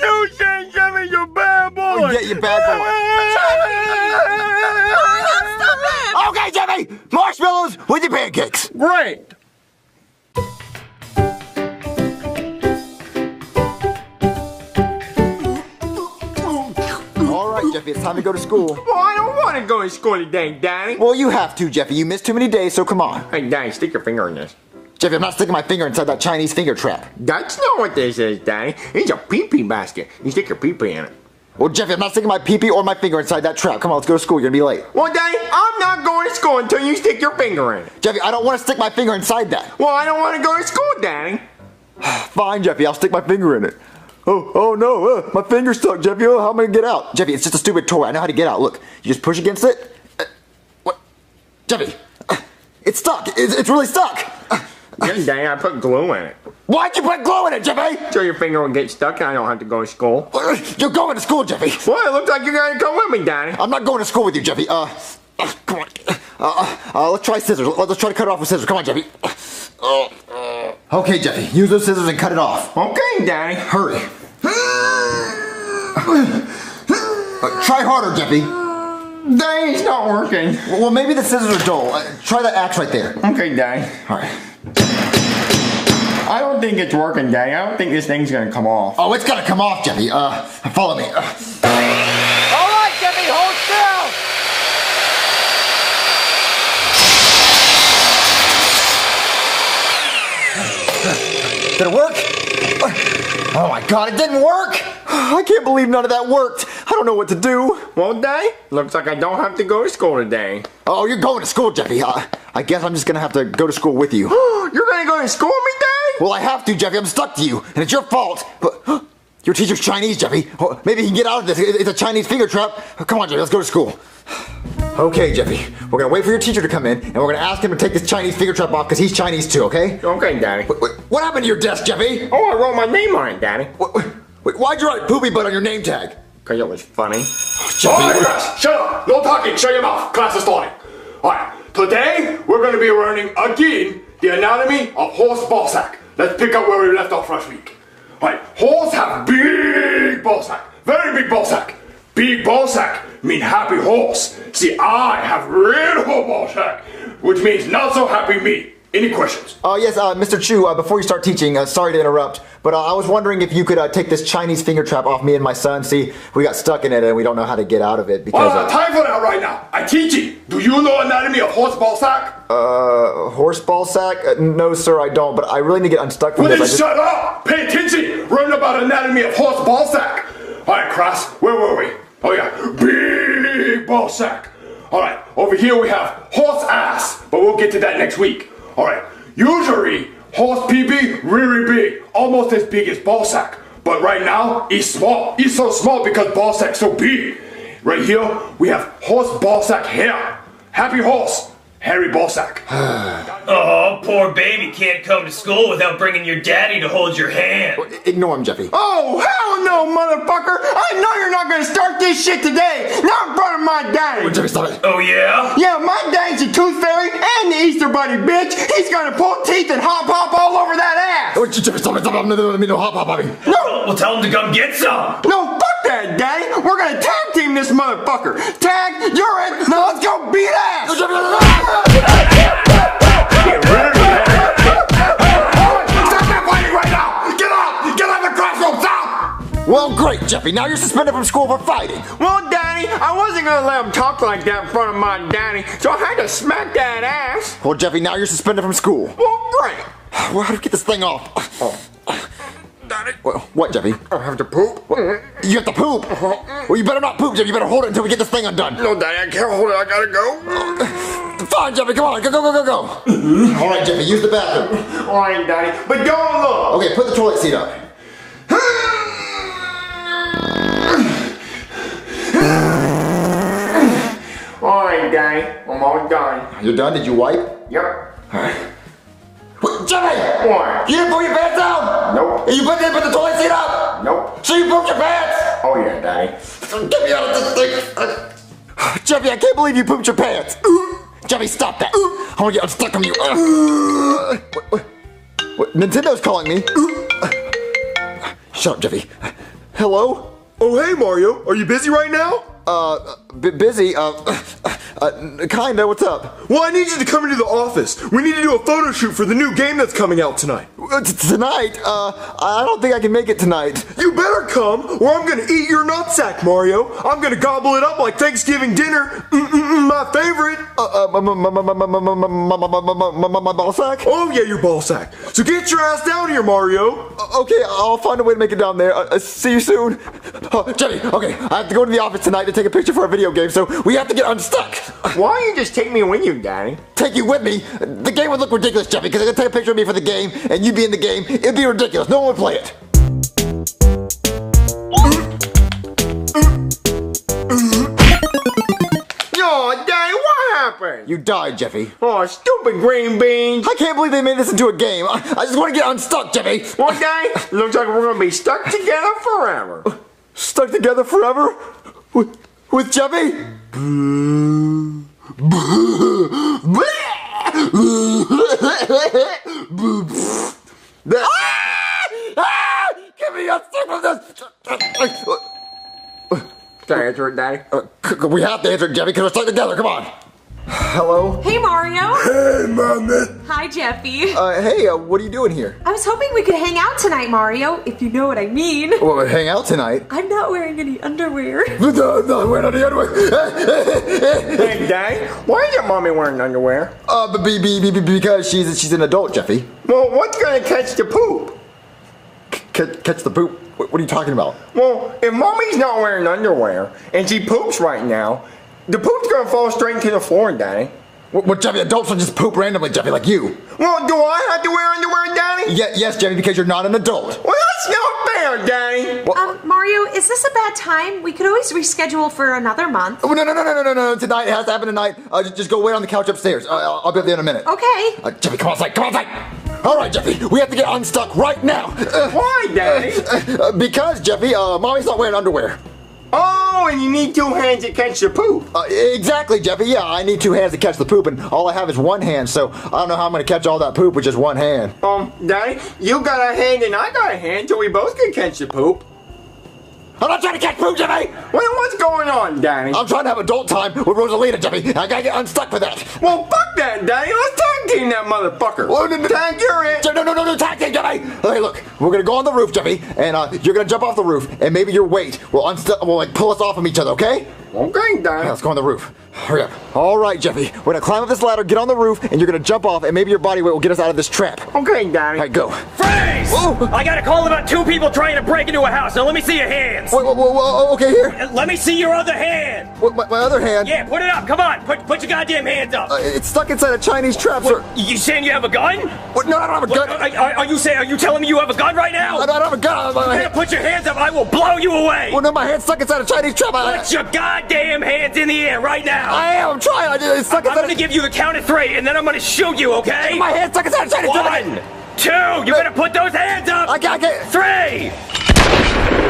You said Jimmy's a bad boy. Oh, yeah, you bad boy. Okay, Jeffy, marshmallows with your pancakes. Great. All right, Jeffy, it's time to go to school. Well, I don't want to go to school today, Daddy. Well, you have to, Jeffy. You missed too many days, so come on. Hey, Daddy, stick your finger in this. Jeffy, I'm not sticking my finger inside that Chinese finger trap. That's not what this is, Daddy. It's a pee-pee basket. You stick your pee-pee in it. Well, Jeffy, I'm not sticking my pee-pee or my finger inside that trap. Come on, let's go to school. You're gonna be late. Well, Daddy, I'm not going to school until you stick your finger in it. Jeffy, I don't want to stick my finger inside that. Well, I don't want to go to school, Daddy. Fine, Jeffy, I'll stick my finger in it. Oh, oh no, uh, my finger's stuck, Jeffy. Oh, how am I gonna get out? Jeffy, it's just a stupid toy. I know how to get out. Look, you just push against it. Uh, what? Jeffy, uh, it's stuck. It's, it's really stuck. Yeah, Daddy, I put glue in it. Why'd you put glue in it, Jeffy? So your finger will get stuck and I don't have to go to school. You're going to school, Jeffy. Well, it looks like you're going to come with me, Daddy. I'm not going to school with you, Jeffy. Uh, uh come on. Uh, uh, uh, let's try scissors. Let- Let's try to cut it off with scissors. Come on, Jeffy. Uh, uh. Okay, Jeffy, use those scissors and cut it off. Okay, Daddy. Hurry. Uh, try harder, Jeffy. It's not working. Well, maybe the scissors are dull. Uh, try the axe right there. Okay, Daddy. All right. I don't think it's working, Daddy. I don't think this thing's going to come off. Oh, it's gonna come off, Jeffy. Uh, follow me. Uh, All right, Jimmy, hold still. did it work? Oh my God, it didn't work! I can't believe none of that worked. I don't know what to do. Won't Daddy, looks like I don't have to go to school today. Oh, you're going to school, Jeffy. Uh, I guess I'm just gonna have to go to school with you. You're going to go to school with me, Daddy? Well, I have to, Jeffy. I'm stuck to you, and it's your fault. But your teacher's Chinese, Jeffy. Oh, maybe he can get out of this. It's a Chinese finger trap. Come on, Jeffy. Let's go to school. Okay, Jeffy. We're gonna wait for your teacher to come in, and we're gonna ask him to take this Chinese finger trap off because he's Chinese too. Okay? Okay, Daddy. Wait, wait, what happened to your desk, Jeffy? Oh, I wrote my name on it, Daddy. Wait, why'd you write poopy butt on your name tag? Because it was funny. Alright, shut up. No talking. Shut your mouth. Class is starting. Alright, today we're going to be learning again the anatomy of horse ball sack. Let's pick up where we left off last week. Alright, horse have big ball sack. Very big ball sack. Big ball sack mean happy horse. See, I have little ball sack, which means not so happy me. Any questions? Uh, yes, uh, Mr. Chu, uh, before you start teaching, uh, sorry to interrupt, but uh, I was wondering if you could uh, take this Chinese finger trap off me and my son. See, we got stuck in it and we don't know how to get out of it because, have uh, time for that right now. I teach you. Do you know anatomy of horse ball sack? uh, horse ball sack? Uh, no, sir, I don't, but I really need to get unstuck from Well, this. then just- shut up! Pay attention! Learn about anatomy of horse ball sack. All right, Cross, where were we? Oh yeah, big ball sack. All right, over here we have horse ass, but we'll get to that next week. All right, usually horse pee really big, almost as big as ball sack. But right now, it's small. It's so small because ball sack's so big. Right here, we have horse ball sack hair. Happy horse, hairy ball sack. Oh, poor baby can't come to school without bringing your daddy to hold your hand. Ignore him, Jeffy. Oh, hell no, motherfucker! I know you're not gonna start this shit today! Not in front of my daddy! Jeffy, stop it. Oh, yeah? Yeah, my daddy's a tooth fairy and the Easter Bunny, bitch. He's gonna pull teeth and hop hop all over that ass. Oh, Jeffy, stop it, stop it. No, no, no, no, hop, hop, hopping. No, Well, tell him to come get some. no, fuck that, Daddy. We're gonna tag team this motherfucker. Tag, you're in. Now let's go beat ass. Oh, Well, great, Jeffy. Now you're suspended from school for fighting. Well, Daddy, I wasn't gonna let him talk like that in front of my daddy, so I had to smack that ass. Well, Jeffy, now you're suspended from school. Well, great. Well, how do we get this thing off? Daddy, Well, what, Jeffy? I have to poop. You have to poop. Uh-huh. Well, you better not poop, Jeffy. You better hold it until we get this thing undone. No, Daddy, I can't hold it. I gotta go. Uh, Fine, Jeffy. Come on. Go, go, go, go, go. Mm-hmm. All right, Jeffy. Use the bathroom. All right, Daddy, but don't look. Okay, put the toilet seat up. All right, Daddy, I'm all done. You're done? Did you wipe? Yep. All right. Wait, Jeffy! What? You didn't pull your pants down! Nope. You put, didn't put the toilet seat up! Nope. So you pooped your pants! Oh yeah, Daddy. Get me out of this thing! Jeffy, I can't believe you pooped your pants! Jeffy, stop that! I want to get unstuck from you! What, what, what, Nintendo's calling me! Shut up, Jeffy. Hello? Oh, hey, Mario. Are you busy right now? Uh, b- busy, uh, uh, kinda, what's up? Well, I need you to come into the office. We need to do a photo shoot for the new game that's coming out tonight. Tonight? Uh, I don't think I can make it tonight. You better come, or I'm gonna eat your nutsack, Mario. I'm gonna gobble it up like Thanksgiving dinner. Mm-mm-mm, my favorite. My ball? Oh, yeah, your ball. So get your ass down here, Mario. Okay, I'll find a way to make it down there. See you soon. Jenny, okay, I have to go to the office tonight to take a picture for a video game, so we have to get unstuck. Why don't you just take me with you, Daddy? Take you with me? The game would look ridiculous, Jeffy, because I could take a picture of me for the game, and you'd be in the game. It'd be ridiculous. No one would play it. Yo, Daddy, what happened? You died, Jeffy. Oh, stupid green beans. I can't believe they made this into a game. I, I just want to get unstuck, Jeffy. Well, Daddy, looks like we're gonna be stuck together forever. Stuck together forever? With, with Jeffy? Ah! Give me a stick of this! Can I answer it, Daddy? We have to answer it, Jimmy, because it's like together. Come on. Hello? Hey, Mario. Hey, mommy. Hi, Jeffy. Uh, hey, uh, what are you doing here? I was hoping we could hang out tonight, Mario, if you know what I mean. Well, hang out tonight. I'm not wearing any underwear. No, no, we're not the underwear. Hey, Daddy, why is your Mommy wearing underwear? uh, b- b- b- b- because she's she's an adult, Jeffy. Well, what's gonna catch the poop? C- catch the poop. What, what are you talking about? Well, if Mommy's not wearing underwear and she poops right now, the poop's gonna fall straight into the floor, Daddy. What, what Jeffy? Adults will just poop randomly, Jeffy, like you. Well, do I have to wear underwear, Daddy? Yeah, yes, Jeffy, because you're not an adult. Well, that's not fair, Daddy. Um, Mario, is this a bad time? We could always reschedule for another month. Oh, no, no, no, no, no, no, no. Tonight it has to happen tonight. Uh, just, just go wait on the couch upstairs. Uh, I'll, I'll be up there in a minute. Okay. Uh, Jeffy, come on outside. Come on outside. All right, Jeffy. We have to get unstuck right now. Uh, Why, Daddy? uh, because Jeffy, uh, mommy's not wearing underwear. Oh, and you need two hands to catch the poop. Uh, exactly, Jeffy. Yeah, I need two hands to catch the poop, and all I have is one hand. So I don't know how I'm gonna catch all that poop with just one hand. Um, Daddy, you got a hand and I got a hand, so we both can catch the poop. I'm not trying to catch poop, Jeffy. Well, what's going on, Danny? I'm trying to have adult time with Rosalina, Jeffy. I gotta get unstuck for that. well, fuck that, Danny. Let's tag team that motherfucker. Well, no, no, tag, you're it. No, no, no, no, tag team, Jeffy. Okay, look, we're gonna go on the roof, Jeffy, and uh, you're gonna jump off the roof, and maybe your weight will unstuck, will like pull us off from each other. Okay? Okay, Yeah, Daddy. let's go on the roof. Hurry up. All right, Jeffy. We're gonna climb up this ladder, get on the roof, and you're gonna jump off, and maybe your body weight will get us out of this trap. All Okay, Daddy. right, go. Freeze! Whoa. I got a call about two people trying to break into a house. Now let me see your hands. Whoa, whoa, whoa, whoa, okay, here. Let me see your other hand. What, my, my other hand. Yeah, put it up. Come on. Put put your goddamn hands up. Uh, it's stuck inside a Chinese trap, sir. You saying you have a gun? What? No, I don't have a What- gun. Are, are- are you saying? Are you telling me you have a gun right now? I don't have a gun. My, my Yeah, hand. put your hands up. I will blow you away. Well, no, my hand's stuck inside a Chinese trap. I, Put your goddamn hands in the air right now. I am. I'm trying. I just, it's stuck I'm gonna give you the count of three, and then I'm gonna shoot you. Okay? My hand's stuck inside a Chinese trap. One, two. You better put those hands up. I can't get... Three.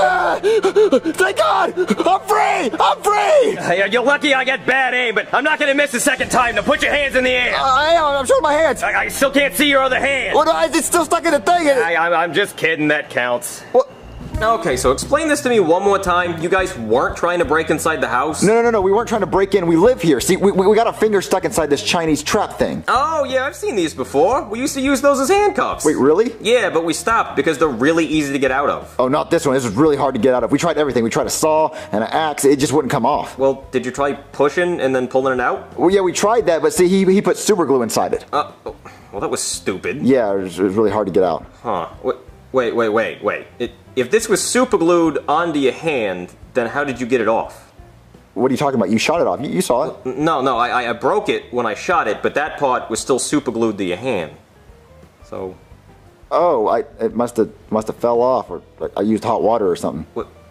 Ah! Thank God! I'm free! I'm free! Uh, You're lucky I get bad aim, but I'm not gonna miss a second time. Now put your hands in the air. I am. I'm showing my hands. I, I still can't see your other hand. Well, no, it's still stuck in the thing. I, I'm, I'm just kidding. That counts. Okay, so explain this to me one more time. You guys weren't trying to break inside the house? No, no, no, no. We weren't trying to break in. We live here. See, we, we got our finger stuck inside this Chinese trap thing. Oh, yeah, I've seen these before. We used to use those as handcuffs. Wait, really? Yeah, but we stopped because they're really easy to get out of. Oh, not this one. This is really hard to get out of. We tried everything. We tried a saw and an axe. It just wouldn't come off. Well, did you try pushing and then pulling it out? Well, yeah, we tried that, but see, he, he put super glue inside it. Uh, oh, well, that was stupid. Yeah, it was, it was really hard to get out. Huh. Wait, wait, wait, wait. wait. It, if this was super glued onto your hand, then how did you get it off? What are you talking about? You shot it off. You, you saw it. No, no, I, I- broke it when I shot it, but that part was still super glued to your hand. So, Oh, I it must have must have fell off, or I used hot water or something.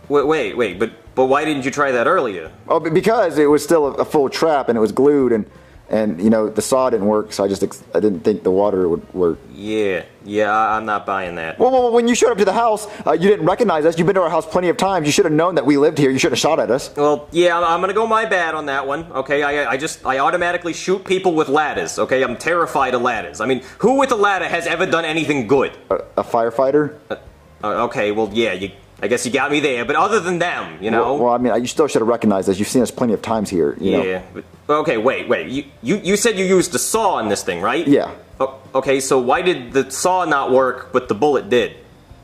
wait, wait, wait, but but why didn't you try that earlier? Oh, because it was still a, a full trap and it was glued and and you know the saw didn't work, so I just ex- I didn't think the water would work. Yeah, yeah, I'm not buying that. Well, well when you showed up to the house, uh, you didn't recognize us. You've been to our house plenty of times. You should have known that we lived here. You should have shot at us. Well, yeah, I'm, gonna go my bad on that one. Okay, I, I just I automatically shoot people with ladders. Okay, I'm terrified of ladders. I mean, who with a ladder has ever done anything good? A, a firefighter? Uh, okay, well, yeah, you. I guess you got me there. But other than them, you know. Well, well, I mean, you still should have recognized us. You've seen us plenty of times here. You yeah. Know? But, okay, wait, wait. You, you you said you used a saw in this thing, right? Yeah. Oh, okay, so why did the saw not work, but the bullet did?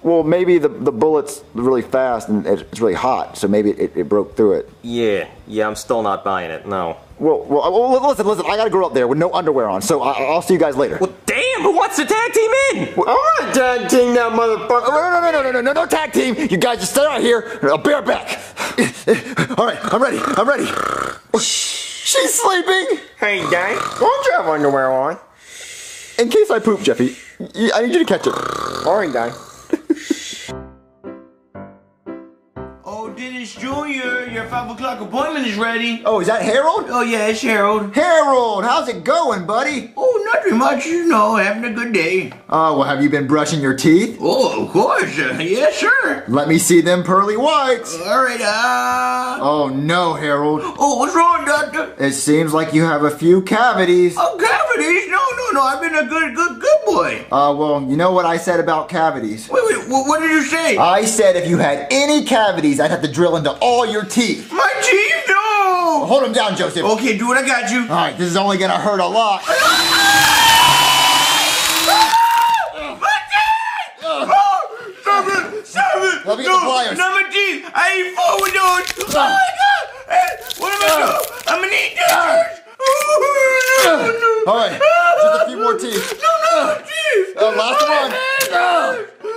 Well, maybe the the bullet's really fast and it's really hot, so maybe it, it broke through it. Yeah, yeah, I'm still not buying it. No. Well, well, oh, well, listen, listen. I gotta go up there with no underwear on, so I, I'll see you guys later. Well, damn! Who wants to tag team in? I want to tag team that motherfucker. No, no, no, no, no, no, no, no tag team. You guys just stay right here. I'll be right back. All right, I'm ready. I'm ready. She's sleeping. Hey, gang, don't you have underwear on? In case I poop, Jeffy, I need you to catch it. All right, gang. Dennis Jr., your 5 o'clock appointment is ready. Oh, is that Harold? Oh, yeah, it's Harold. Harold, how's it going, buddy? Oh, not nothing much, you know, having a good day. Oh, well, have you been brushing your teeth? Oh, of course. Uh, yes, sir. Let me see them pearly whites. All right, uh. Oh no, Harold. Oh, what's wrong, doctor? It seems like you have a few cavities. Oh, cavities? No, no, no. I've been a good, good, good boy. Uh, well, you know what I said about cavities? Wait, wait, what did you say? I said if you had any cavities, I'd have to drill into all your teeth. My teeth? No! Hold them down, Joseph. Okay, dude, I got you. All right, this is only gonna hurt a lot. My teeth! Oh, stop it! Stop it! Let me no, the pliers. Not my teeth! I ain't forward those! Oh my god! Hey, what am I doing? I'm gonna need dentures! No, no. All right, just a few more teeth. No, no, teeth! Uh, last one.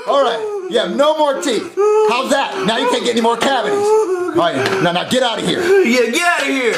All right, yeah, no more teeth. How's that? Now you can't get any more cavities. All right, now, now get out of here. Yeah, get out of here!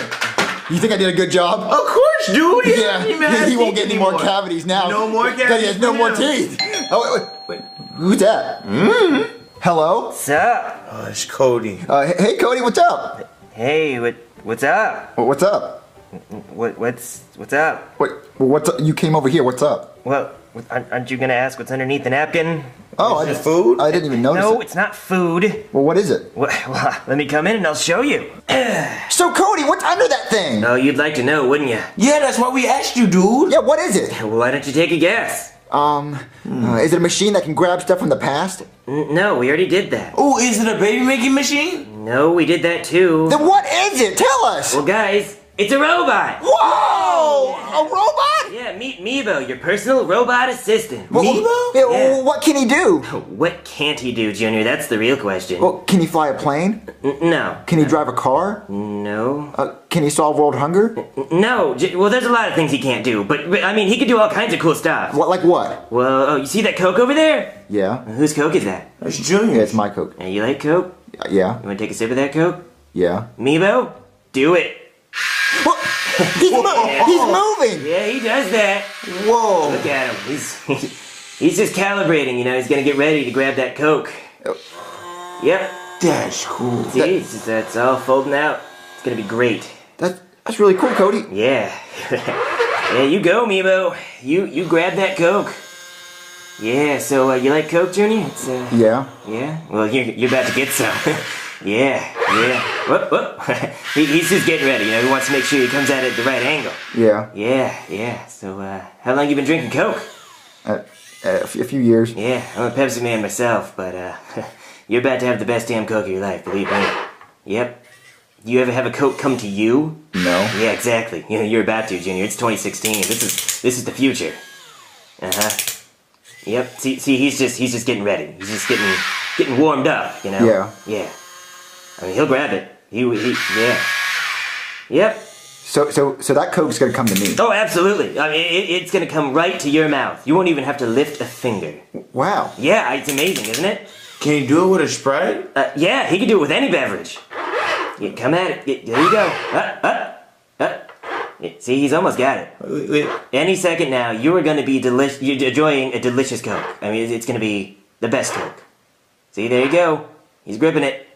You think I did a good job? Of course, dude! He Yeah, he, he won't get any more cavities now. No more Because he has cavities no more him. teeth. Oh, wait, wait, wait. Who's that? Mm-hmm. Hello? What's up? Oh, it's Cody. Uh, hey, hey, Cody, what's up? Hey, what what's up? Well, What's up? What what's what's up? Wait, well, what's up? You came over here. What's up? Well, aren't aren't you gonna ask what's underneath the napkin? Oh, I Is it just food? I didn't even notice No, it. it's not food. Well, what is it? Well, well, let me come in and I'll show you. So, Cody, what's under that thing? Oh, you'd like to know, wouldn't you? Yeah, that's why we asked you, dude. Yeah, what is it? Well, why don't you take a guess? Um, uh, is it a machine that can grab stuff from the past? N- no, we already did that. Oh, is it a baby making machine? No, we did that too. Then what is it? Tell us. Well, guys, it's a robot. Whoa! A robot? Yeah, meet Meebo, your personal robot assistant. Well, Meebo? Yeah, Yeah. what can he do? What can't he do, Junior? That's the real question. Well, can he fly a plane? No. Can he drive a car? No. Uh, can he solve world hunger? No. Well, there's a lot of things he can't do, but, but I mean, he could do all kinds of cool stuff. What, like what? Well, oh, you see that Coke over there? Yeah. Whose Coke is that? That's Junior. Yeah, it's my Coke. Uh, you like Coke? Yeah. You want to take a sip of that Coke? Yeah. Meebo, do it. What? He's, mo- he's moving! Yeah, he does that. Whoa. Look at him. He's he's just calibrating. You know, he's gonna get ready to grab that Coke. Yep. That's cool. See, it's, just- it's all folding out. It's gonna be great. That's, that's really cool, Cody. Yeah. yeah, you go, Meebo. You you grab that Coke. Yeah, so uh, you like Coke, Junior? It's, uh, Yeah. yeah? Well, you're, you're about to get some. yeah, yeah. Whoop, whoop. he, he's just getting ready, you know, he wants to make sure he comes at it at the right angle. Yeah. Yeah, yeah. So, uh, how long you been drinking Coke? Uh, a f- a few years. Yeah, I'm a Pepsi man myself, but, uh, you're about to have the best damn Coke of your life, believe me. Yep. You ever have a Coke come to you? No. Yeah, exactly. You know, you're about to, Junior. It's 2016. This is this is the future. Uh huh. Yep. See, see, he's just he's just getting ready. He's just getting getting warmed up. You know. Yeah. Yeah. I mean, he'll grab it. He, he yeah. Yep. So so so that Coke's gonna come to me. Oh, absolutely. I mean, it, it's gonna come right to your mouth. You won't even have to lift a finger. Wow. Yeah, it's amazing, isn't it? Can you do it with a Sprite? Uh, yeah, he can do it with any beverage. Yeah, come at it. Yeah, there you go. Uh, uh, uh. Yeah, see, he's almost got it. Wait, wait. Any second now, you are going to be deli- you're enjoying a delicious Coke. I mean, it's going to be the best Coke. See, there you go. He's gripping it.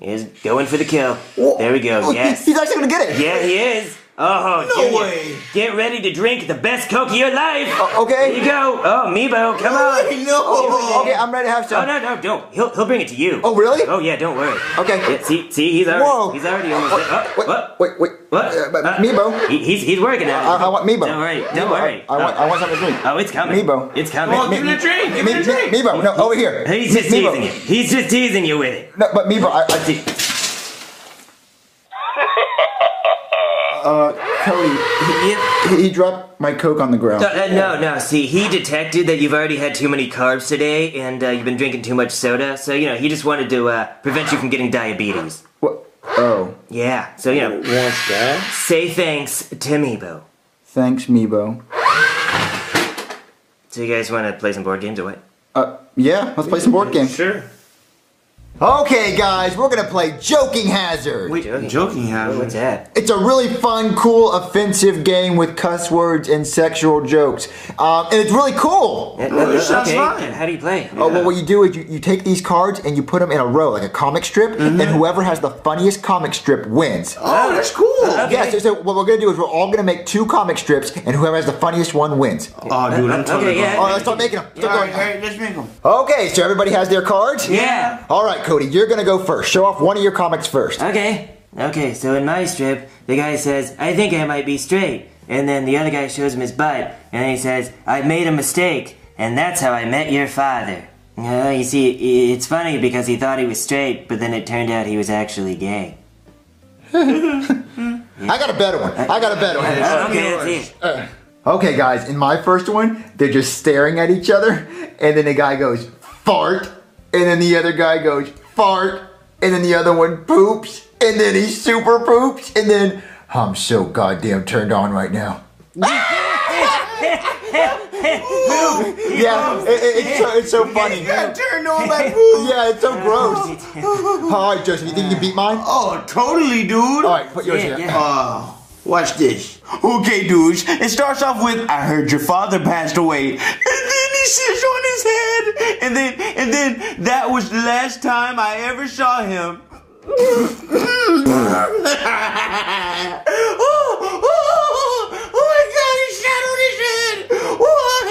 He's going for the kill. There we go. Oh, Yes. He's actually gonna get it. Yeah, he is. Oh, No Junior, way. Get ready to drink the best Coke of your life. O- okay. There you go. Oh, Meebo, come on. Wait, no. Oh, okay, I'm ready to have some. Oh no, no, don't. He'll he'll bring it to you. Oh, really? Oh yeah, don't worry. Okay. Yeah, see, see, he's already Whoa. he's already almost there. Oh, Wait, what? wait, wait. What? Uh, but Uh, Meebo. He, he's he's working on it. I, I want Meebo. Don't worry. Don't worry. I, I want, I want something to drink. Oh, it's coming. Meebo. It's coming. Come on, give me a drink. Give me a drink. Meebo, no, over here. He's just Me- teasing you. He's just teasing you with it. No, but Meebo, I, I See, uh, Cody, yep. he, he dropped my Coke on the ground. Uh, uh, no, no. See, he detected that you've already had too many carbs today, and uh, you've been drinking too much soda. So you know, he just wanted to uh, prevent you from getting diabetes. What? Oh, Yeah. So you know, What's that? say thanks to Meebo. thanks, Meebo. So you guys want to play some board games or what? Uh, yeah, let's play some board games. Sure. Okay, guys, we're gonna play Joking Hazard. Wait, Joking. joking, Hazard. What's that? It's a really fun, cool, offensive game with cuss words and sexual jokes. Um, and it's really cool. Oh, this sounds okay. fine. How do you play? Oh, well, what you do is you, you take these cards and you put them in a row, like a comic strip, and whoever has the funniest comic strip wins. Oh, that's cool. Okay. Yeah, so, so what we're gonna do is we're all gonna make two comic strips, and whoever has the funniest one wins. Oh, dude, I'm totally Okay, yeah. Oh, let's start making them. All right, all right, let's make them. Okay, so everybody has their cards? Yeah. All right, Cody, you're gonna go first. Show off one of your comics first. Okay. Okay, so in my strip, the guy says, I think I might be straight. And then the other guy shows him his butt, and then he says, I made a mistake, and that's how I met your father. Uh, you see, it's funny because he thought he was straight, but then it turned out he was actually gay. I got a better one. I got a better one. Oh, okay, that's it. Okay, guys, in my first one, they're just staring at each other, and then the guy goes, fart, and then the other guy goes, fart, and then the other one poops, and then he super poops, and then I'm so goddamn turned on right now. yeah, it- it- it's, so, it's so funny. got turned on by poop. Yeah, it's so gross. All right, Joseph, you think you can beat mine? Oh, totally, dude. All right, put yours here. yeah. Uh, watch this. Okay, dudes. It starts off with I heard your father passed away. And then he sits on his head. And then and then that was the last time I ever saw him. oh, oh, oh, oh my god, he sat on his head.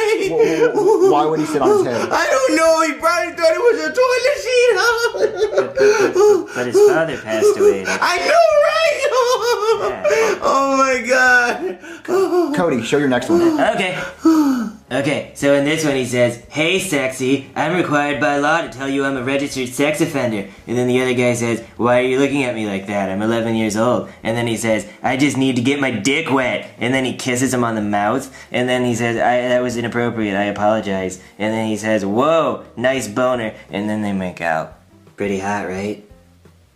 Why? Why would he sit on his head? I don't know. He probably thought it was a toilet seat. Huh? But his father passed away. I know, right? oh my god. Cody, show your next one. Okay. Okay, so in this one he says, Hey sexy, I'm required by law to tell you I'm a registered sex offender. And then the other guy says, Why are you looking at me like that? I'm 11 years old. And then he says, I just need to get my dick wet. And then he kisses him on the mouth. And then he says, I, That was inappropriate, I apologize. And then he says, Whoa, nice boner. And then they make out. Pretty hot, right?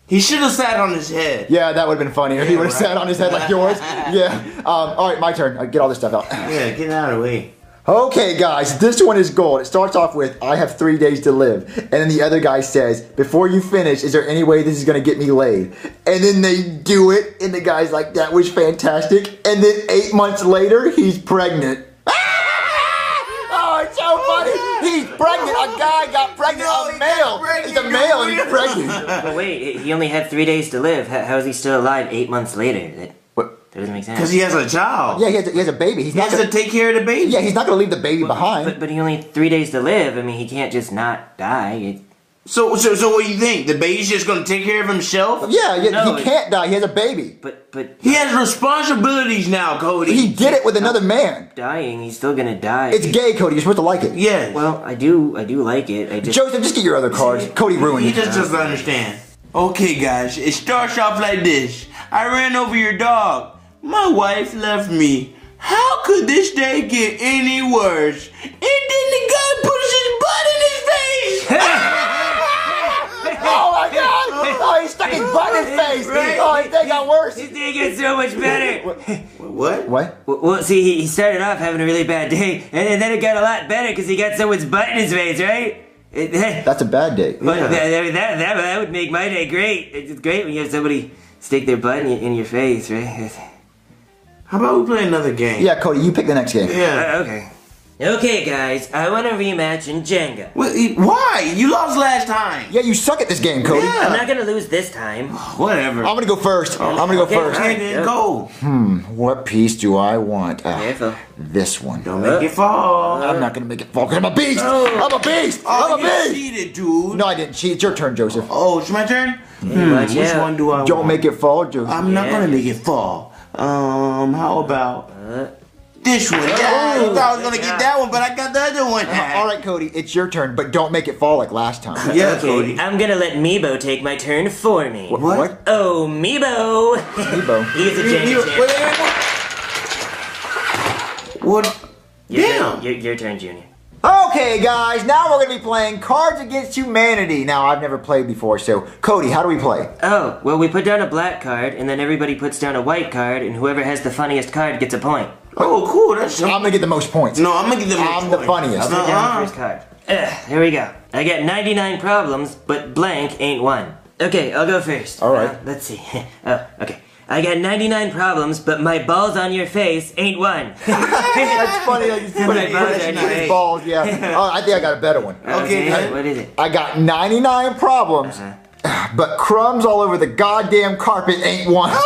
He should have sat on his head. Yeah, that would have been funny if he would have sat on his head like yours. Yeah. Um, all right, my turn. Uh, Get all this stuff out. Yeah, get out of the way. Okay, guys, this one is gold. It starts off with, I have three days to live. And then the other guy says, Before you finish, is there any way this is going to get me laid? And then they do it, and the guy's like, That was fantastic. And then eight months later, he's pregnant. Oh, it's so funny. He's pregnant. A guy got pregnant. a male. He's a male and he's pregnant. But wait, he only had three days to live. How, how is he still alive eight months later? That- That doesn't make sense. Because he has a child. Yeah, he has, a, he has a baby. He's He not has gonna, to take care of the baby. Yeah, he's not gonna leave the baby behind. But, but he only had three days to live. I mean, he can't just not die. It, So, so, so what do you think? The baby's just gonna take care of himself? yeah, yeah No, he can't die. He has a baby. but but He has responsibilities now, Cody. He did it with another man. dying, he's still gonna die. It's gay, Cody. You're supposed to like it. yeah. Well, I do, I do like it. I just Joseph, just get your other cards. Cody ruined He just doesn't understand. Okay, guys, it starts off like this. I ran over your dog. My wife left me. How could this day get any worse? And then the guy puts his butt in his face. Oh my God! Oh, he stuck his butt in his face. Right. Oh, his day got worse. His day gets so much better. what? What? well, well, see, he, he started off having a really bad day, and, and then it got a lot better because he got someone's butt in his face, right? It, That's a bad day. but Yeah. that, that, that, that would make my day great. It's great when you have somebody stick their butt in your, in your face, right? How about we play another game? Yeah, Cody, you pick the next game. Yeah. Uh, okay. Okay, guys, I want a rematch in Jenga. Wait, why? You lost last time. Yeah, you suck at this game, Cody. Yeah. I'm not gonna lose this time. Whatever. I'm gonna go first. I'm gonna go Okay, first. Okay, then go. Hmm. What piece do I want? Careful. this one. Don't make it fall. I'm not gonna make it fall 'cause I'm a beast. I'm a beast. Oh, I'm a beast. you cheated, dude. No, I didn't cheat. It's your turn, Joseph. Oh, it's my turn? Hmm, watch which out. one do I Don't want? make it fall, Joseph. I'm not Yeah. gonna make it fall. Um, how about this one? Oh, yeah, I thought I was gonna get that one, but I got the other one. Uh, all right, Cody, it's your turn, but don't make it fall like last time. Yeah, Okay, Cody. I'm gonna let Meebo take my turn for me. What? Oh, Meebo! Meebo. He's a You- Jenga wait, wait, wait. What? Your Damn. turn, your, your turn, Junior. Okay, guys, now we're gonna be playing Cards Against Humanity. Now, I've never played before, so Cody, how do we play? Oh, well, we put down a black card, and then everybody puts down a white card, and whoever has the funniest card gets a point. Oh, cool. That's I'm gonna get the most points. no. I'm gonna get the. Most points. I'm the funniest. Put down the first card. Ugh, here we go. I got 99 problems, but blank ain't one. Okay, I'll go first. All right. Uh, let's see. oh, okay. I got 99 problems, but my balls on your face ain't one. That's funny. Like, you put My balls on your balls. Yeah. Oh, I think I got a better one. Okay, what- what is it? I got 99 problems, Uh-huh. but crumbs all over the goddamn carpet ain't one.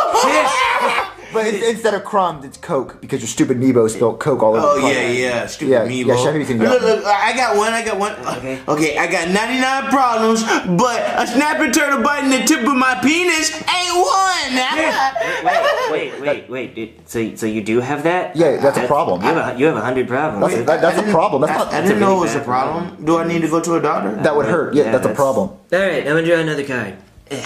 but in- instead of crumbs, it's Coke because your stupid Meebo spilled Coke all over Oh the yeah, yeah, stupid Yeah, Meebo. yeah, shut everything look, down. look, I got one. I got one. Okay. Okay, I got 99 problems, but a snapping turtle biting the tip of my penis ain't one. Wait, wait, wait. It- So, so you do have that? Yeah, that's a problem, You have a, you have a hundred problems. That's, that, that's I a didn't- problem. That's I, not. I didn't know it was a bad problem. Do I need to go to a doctor? that would hurt. Yeah, Yeah, that's a problem. All right, I'm gonna draw another card. Eh.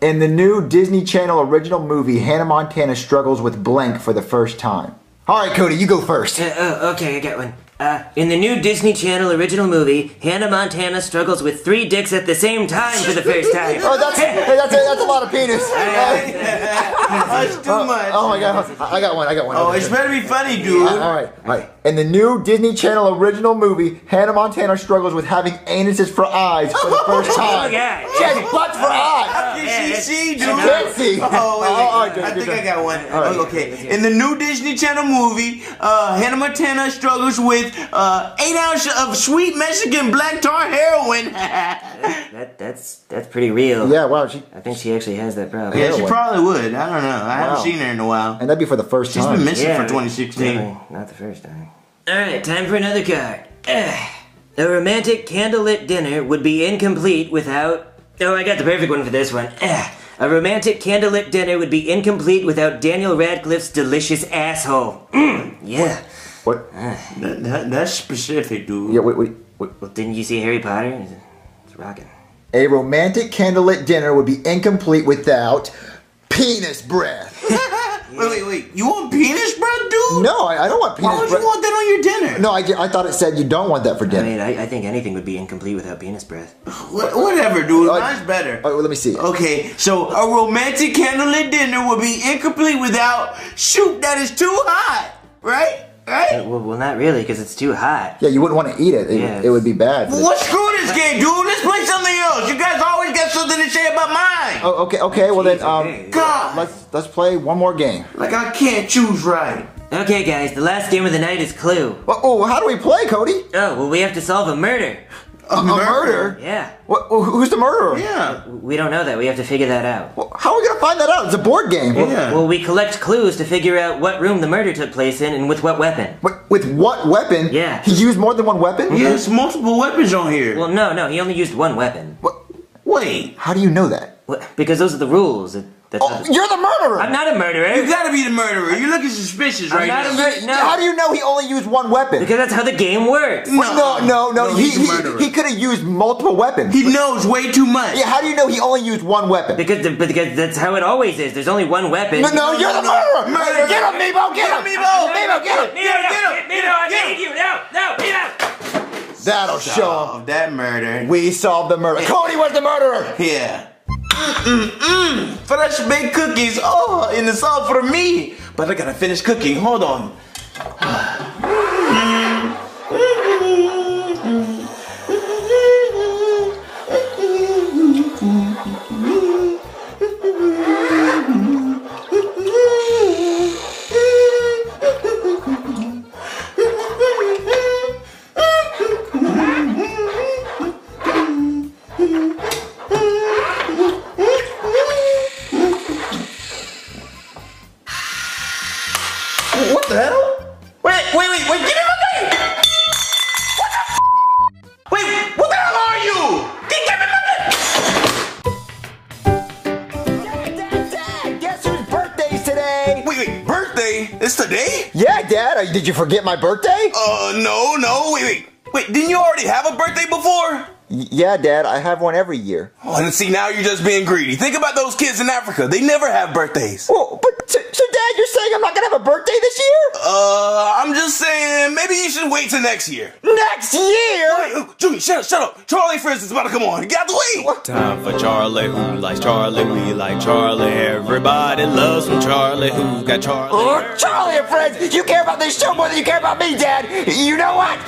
In the new Disney Channel original movie, Hannah Montana struggles with blank for the first time. All right, Cody, you go first. Uh, oh, okay, I got one. Uh, in the new Disney Channel original movie, Hannah Montana struggles with three dicks at the same time for the first time. Oh, that's hey, that's a, that's a lot of penis. That's too much. Oh my god, I got one. I got one. Oh, it's better be funny, dude. All right, all right. In the new Disney Channel original movie, Hannah Montana struggles with having anuses for eyes for the first time. Oh, God. She has butts for eyes. How can Yeah, she see, dude? She can't see. Oh, wait, wait. Oh, all right, I good, think good, I got one. All right. Oh, okay. In the new Disney Channel movie, uh, Hannah Montana struggles with uh, eight ounces of sweet Mexican black tar heroin. yeah, That that's that's pretty real. Yeah, wow. She, I think she actually has that problem. Yeah, she probably would. I don't know. I Wow. haven't seen her in a while. and that'd be for the first She's time. She's been missing Yeah, for 2016. definitely Not the first time. All right, time for another card. Ugh. A romantic candlelit dinner would be incomplete without. Oh, I got the perfect one for this one. Ugh. A romantic candlelit dinner would be incomplete without Daniel Radcliffe's delicious asshole. Mm, yeah. What? That, that, that's specific, dude. Yeah, wait, wait, wait. Well, didn't you see Harry Potter? It's, rocking. A romantic candlelit dinner would be incomplete without penis breath. Wait, wait, wait. You want penis breath, dude? No, I, I don't want Why penis would breath. you want that on your dinner? No, I, I thought it said you don't want that for dinner. I mean, I, I think anything would be incomplete without penis breath. Wha- whatever, dude. Uh, Mine's better. Oh, well, let me see. Okay, so a romantic candlelit dinner would be incomplete without shoot that is too hot, right? Uh, Right? well, well, not really, because it's too hot. Yeah, you wouldn't want to eat it. It, Yeah, it would be bad. Well, what screw this game, dude? Let's play something else. You guys always got something to say about mine. Oh, okay, okay. Well then, um, okay. God, let's let's play one more game. like I can't choose right. Okay, guys, the last game of the night is Clue. Oh, oh, how do we play, Cody? Oh, well, we have to solve a murder. A, A murder? Yeah. What, who's the murderer? Yeah. We don't know that. We have to figure that out. Well, How are we gonna find that out? It's a board game. Well, we collect clues to figure out what room the murder took place in and with what weapon. With what weapon? Yeah. He used more than one weapon? Yes, multiple weapons on here. Well, no, no, he only used one weapon. What? Wait. How do you know that? What? Because those are the rules. That- That's Oh, you're the murderer! I'm not a murderer. You gotta be the murderer. You're looking suspicious I'm right not now. a murderer. No. How do you know he only used one weapon? Because that's how the game works. no, no, no. No, he he's a he, murderer. he could have used multiple weapons. He knows way too much. yeah, how do you know he only used one weapon? Because, the, because that's how it always is. There's only one weapon. No, no, you're the murderer! Murderer. Get him, Meebo! Get him! Meebo! Meebo, get him! Nino, no, Nino, I need you. No, no, Nino. That'll show him. That murder. We solved the murder. Cody was the murderer! Yeah. Mm-mm-mm. Fresh baked cookies. Oh, and it's all for me. But I gotta finish cooking. Hold on. Mm-hmm. Mm-hmm. Wait, wait, give me my thing! What the f- Wait, what the hell are you? Give give me my thing! Dad, Dad, Dad! Guess whose birthday's today? Wait, wait, birthday? It's today? Yeah, Dad. Did you forget my birthday? Uh, no, no, wait, wait. Wait, didn't you already have a birthday before? Yeah, Dad. I have one every year. Oh, and see, now you're just being greedy. Think about those kids in Africa. They never have birthdays. Well, but so, so, you're saying I'm not gonna have a birthday this year? Uh, I'm just saying, maybe you should wait till next year. Next year? Wait, uh, Junior, shut up, shut up. Charlie Friends is about to come on. Get out the way. Time for Charlie, who likes Charlie? We like Charlie. Everybody loves some Charlie. Who got Charlie? Oh, Charlie and friends, you care about this show more than you care about me, Dad. You know what?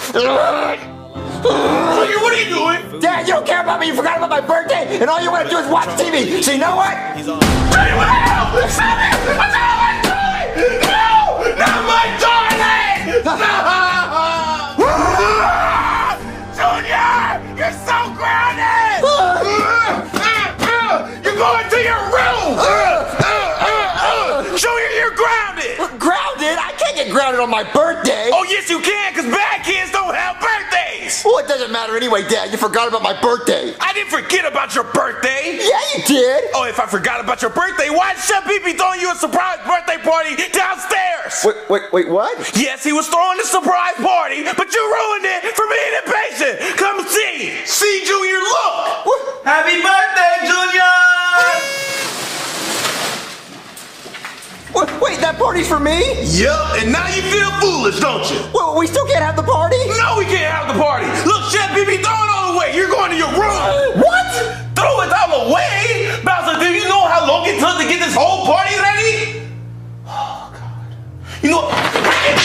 Junior, what are you doing? Dad, you don't care about me. You forgot about my birthday, and all you want to do is watch TV. So you know what? He's on. Junior, what the hell? Stop it! I'm not my Charlie! No! Not my Charlie! Junior! get grounded on my birthday. Oh, yes, you can, because bad kids don't have birthdays! Well, it doesn't matter anyway, Dad. You forgot about my birthday. I didn't forget about your birthday! Yeah, you did. Oh, if I forgot about your birthday, why did Chef Pee throwing you a surprise birthday party downstairs? Wait, wait, wait, what? Yes, he was throwing a surprise party, but you ruined it for being impatient. Come see. See, Junior, look. What? Happy birthday, Junior. Wait, wait, that party's for me? Yup, and now you feel foolish, don't you? Well, we still can't have the party? No, we can't have the party. Look, Chef Pee throw it all away. You're going to your room. What? Throw it all away? Bowser, do you know how long it took to get this whole party ready? Oh, God. You know, party.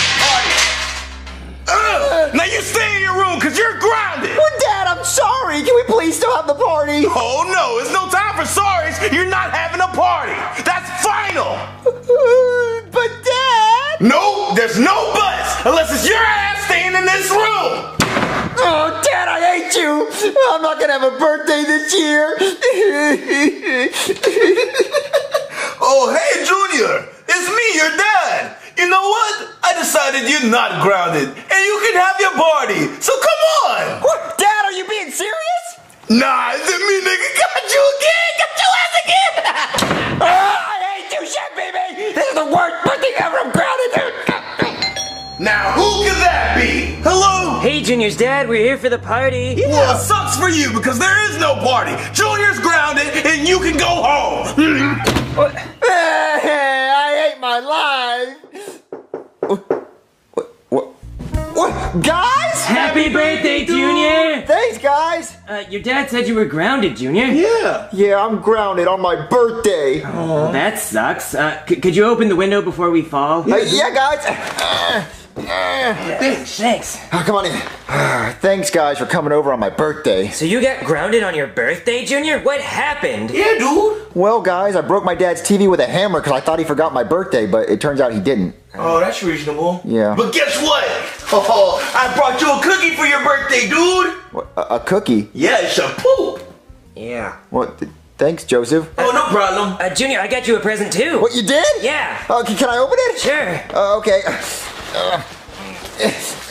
Ugh. Now you stay in your room because you're grounded. Well, Dad, I'm sorry. Can we please still have the party? Oh, no, it's no time for sorries. You're not having a party. That's final. There's no buts unless it's your ass staying in this room. Oh, Dad, I hate you. I'm not gonna have a birthday this year. Oh, hey, Junior. It's me, your dad. You know what? I decided you're not grounded and you can have your party. So come on. what? Dad, are you being serious? Nah, Hello? Hey, Junior's dad, we're here for the party. Well, it sucks for you because there is no party. Junior's grounded and you can go home. I hate my life. What? What? What? Guys? Happy birthday, Junior! Thanks, guys. Uh, your dad said you were grounded, Junior. Yeah. Yeah, I'm grounded on my birthday. Well, that sucks. Uh, c- could you open the window before we fall? Uh, yeah, guys. Uh, uh, Thanks. Thanks. oh, come on in. Uh, thanks, guys, for coming over on my birthday. So you got grounded on your birthday, Junior? What happened? Yeah, dude. Well, guys, I broke my dad's TV with a hammer because I thought he forgot my birthday, but it turns out he didn't. Oh, that's reasonable. Yeah. But guess what? Oh, I brought you a cookie for your birthday, dude. What, a, a cookie? Yeah, it's a poop. Yeah. What? th- thanks, Joseph. Oh, no problem. Uh, Junior, I got you a present too. What you did? Yeah. Okay, can I open it? Sure. Uh, okay. Uh,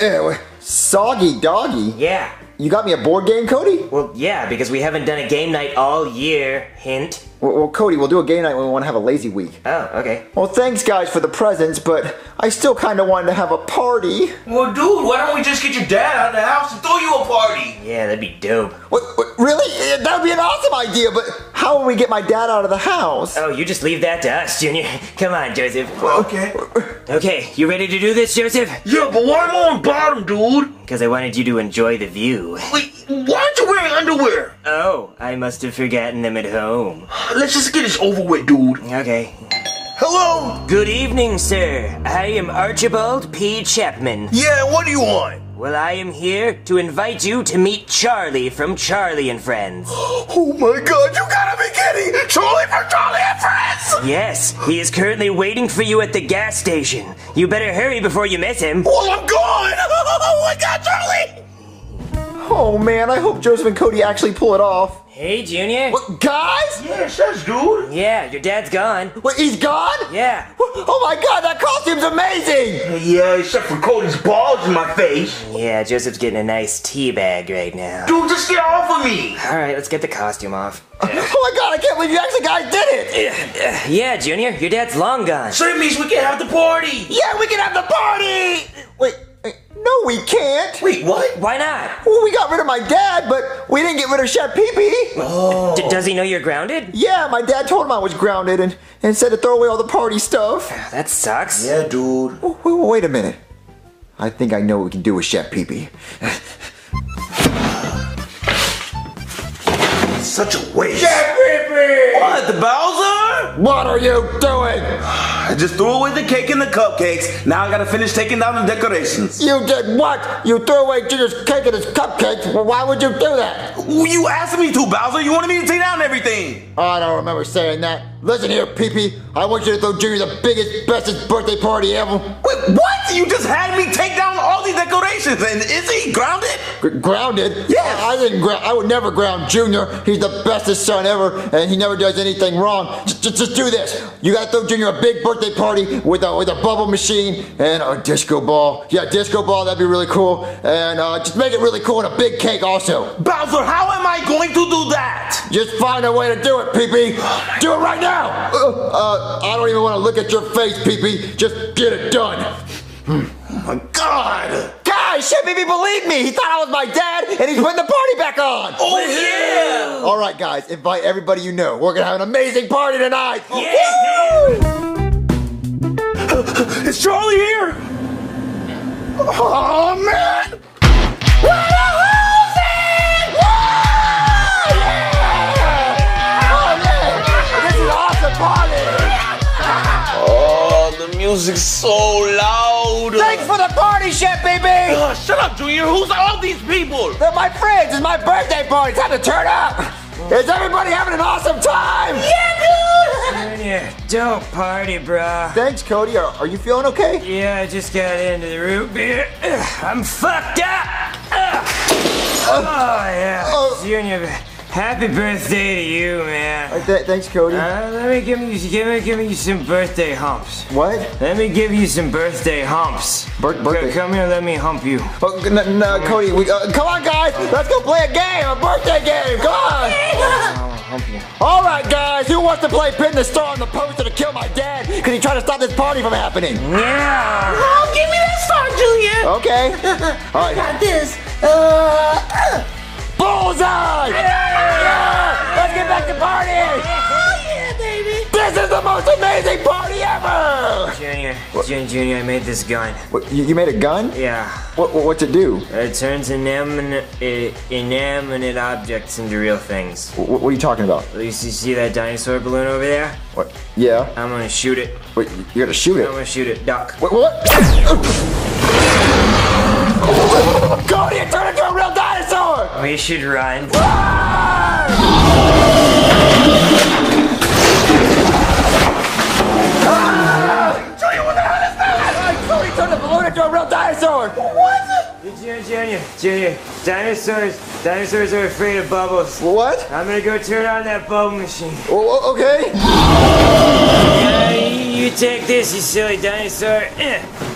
ew. soggy doggy. Yeah. You got me a board game, Cody? Well, yeah, because we haven't done a game night all year. Hint. Well, well, Cody, we'll do a game night when we want to have a lazy week. Oh, okay. Well, thanks, guys, for the presents, but I still kind of wanted to have a party. Well, dude, why don't we just get your dad out of the house and throw you a party? Yeah, that'd be dope. What, what, really? Eh, That would be an awesome idea, but how will we get my dad out of the house? Oh, you just leave that to us, Junior. Come on, Joseph. Okay. Okay, you ready to do this, Joseph? Yeah, but why am I on bottom, dude? Because I wanted you to enjoy the view. Wait, why aren't you wearing underwear? Oh, I must have forgotten them at home. Let's just get this over with, dude. Okay. Hello? Good evening, sir. I am Archibald P. Chapman. Yeah, what do you want? Well, I am here to invite you to meet Charlie from Charlie and Friends. Oh my god, you gotta be kidding! Charlie from Charlie and Friends! Yes, he is currently waiting for you at the gas station. You better hurry before you miss him. Well, I'm gone! Oh my god, Charlie! Oh man, I hope Joseph and Cody actually pull it off. Hey, Junior. What, guys? Yeah, says dude. Yeah, your dad's gone. Wait, he's gone? Yeah. Oh my god, that costume's amazing! Yeah, except for Cody's balls in my face. Yeah, Joseph's getting a nice tea bag right now. Dude, just get off of me! Alright, let's get the costume off. Oh my god, I can't believe you actually guys did it! Yeah, Junior, your dad's long gone. So it means we can have the party! Yeah, we can have the party! Wait, wait, no, we can't. Wait, what? Why not? Well, we got rid of my dad, but we didn't get rid of Chef Pee Pee. Oh. D- does he know you're grounded? Yeah, my dad told him I was grounded and, and said to throw away all the party stuff. Ah, that sucks. Yeah, dude. Oh, wait, wait a minute. I think I know what we can do with Chef Pee Pee. Such a waste. Pee! What, the Bowser? What are you doing? I just threw away the cake and the cupcakes. Now I gotta finish taking down the decorations. You did what? You threw away Junior's cake and his cupcakes. Well, why would you do that? You asked me to, Bowser. You wanted me to take down everything. I don't remember saying that. Listen here, Pee. I want you to throw Junior the biggest, bestest birthday party ever. Wait, what? You just had me take down all these decorations, and is he grounded? Gr- grounded? Yes. I didn't ground. I would never ground Junior. He's the bestest son ever, and he never does anything wrong. Just, just, just do this. You gotta throw Junior a big birthday party with a with a bubble machine and a disco ball. Yeah, disco ball. That'd be really cool. And uh, just make it really cool and a big cake also. Bowser, how am I going to do that? Just find a way to do it, Pee Pee. Do it right now. Uh, uh, I don't even want to look at your face, Pee Pee. Just get it done. Oh my god! Guys, Chef Pee Pee believed me. He thought I was my dad, and he's putting the party back on. Oh yeah! All right, guys, invite everybody you know. We're gonna have an amazing party tonight. Yeah! Is Charlie here? Oh man! The music's so loud. Thanks for the party, Chef Pee Pee. Uh, shut up, Junior. Who's all these people? They're my friends. It's my birthday party. Time to turn up. Is everybody having an awesome time? Yeah, dude. Junior, don't party, bro. Thanks, Cody. Are, are you feeling okay? Yeah, I just got into the root beer. Ugh, I'm fucked up. Ugh. Oh, yeah. Oh. Junior, happy birthday to you, man. Uh, th- thanks, Cody. Uh, let me give you, give me, give me some birthday humps. what? Let me give you some birthday humps. Bir- birthday- C- Come here, let me hump you. Oh, n- no, Cody. We, uh, come on, guys. Let's go play a game, a birthday game. Come on. I'll hump you. All right, guys. Who wants to play pin the star on the poster to kill my dad? Because he tried to stop this party from happening. Yeah. Oh, give me that star, Junior. Okay. All right. Got this. Uh, Bullseye! Yeah! Let's get back to partying! oh yeah, baby. This is the most amazing party ever! Junior, Junior, Junior, I made this gun. What, you, you made a gun? Yeah. What, what, what's it do? It turns inanimate, i- inanimate objects into real things. What, what are you talking about? You see, see that dinosaur balloon over there? What? Yeah. I'm gonna shoot it. Wait, you're gonna shoot it? I'm gonna shoot it. Duck. What? what? Cody, it turned into a real dinosaur! We should run. Cody turned the balloon into a real dinosaur! Junior, Junior, Junior, dinosaurs, dinosaurs are afraid of bubbles. What? I'm gonna go turn on that bubble machine. Oh, okay. Yeah, you take this, you silly dinosaur. Eh. There.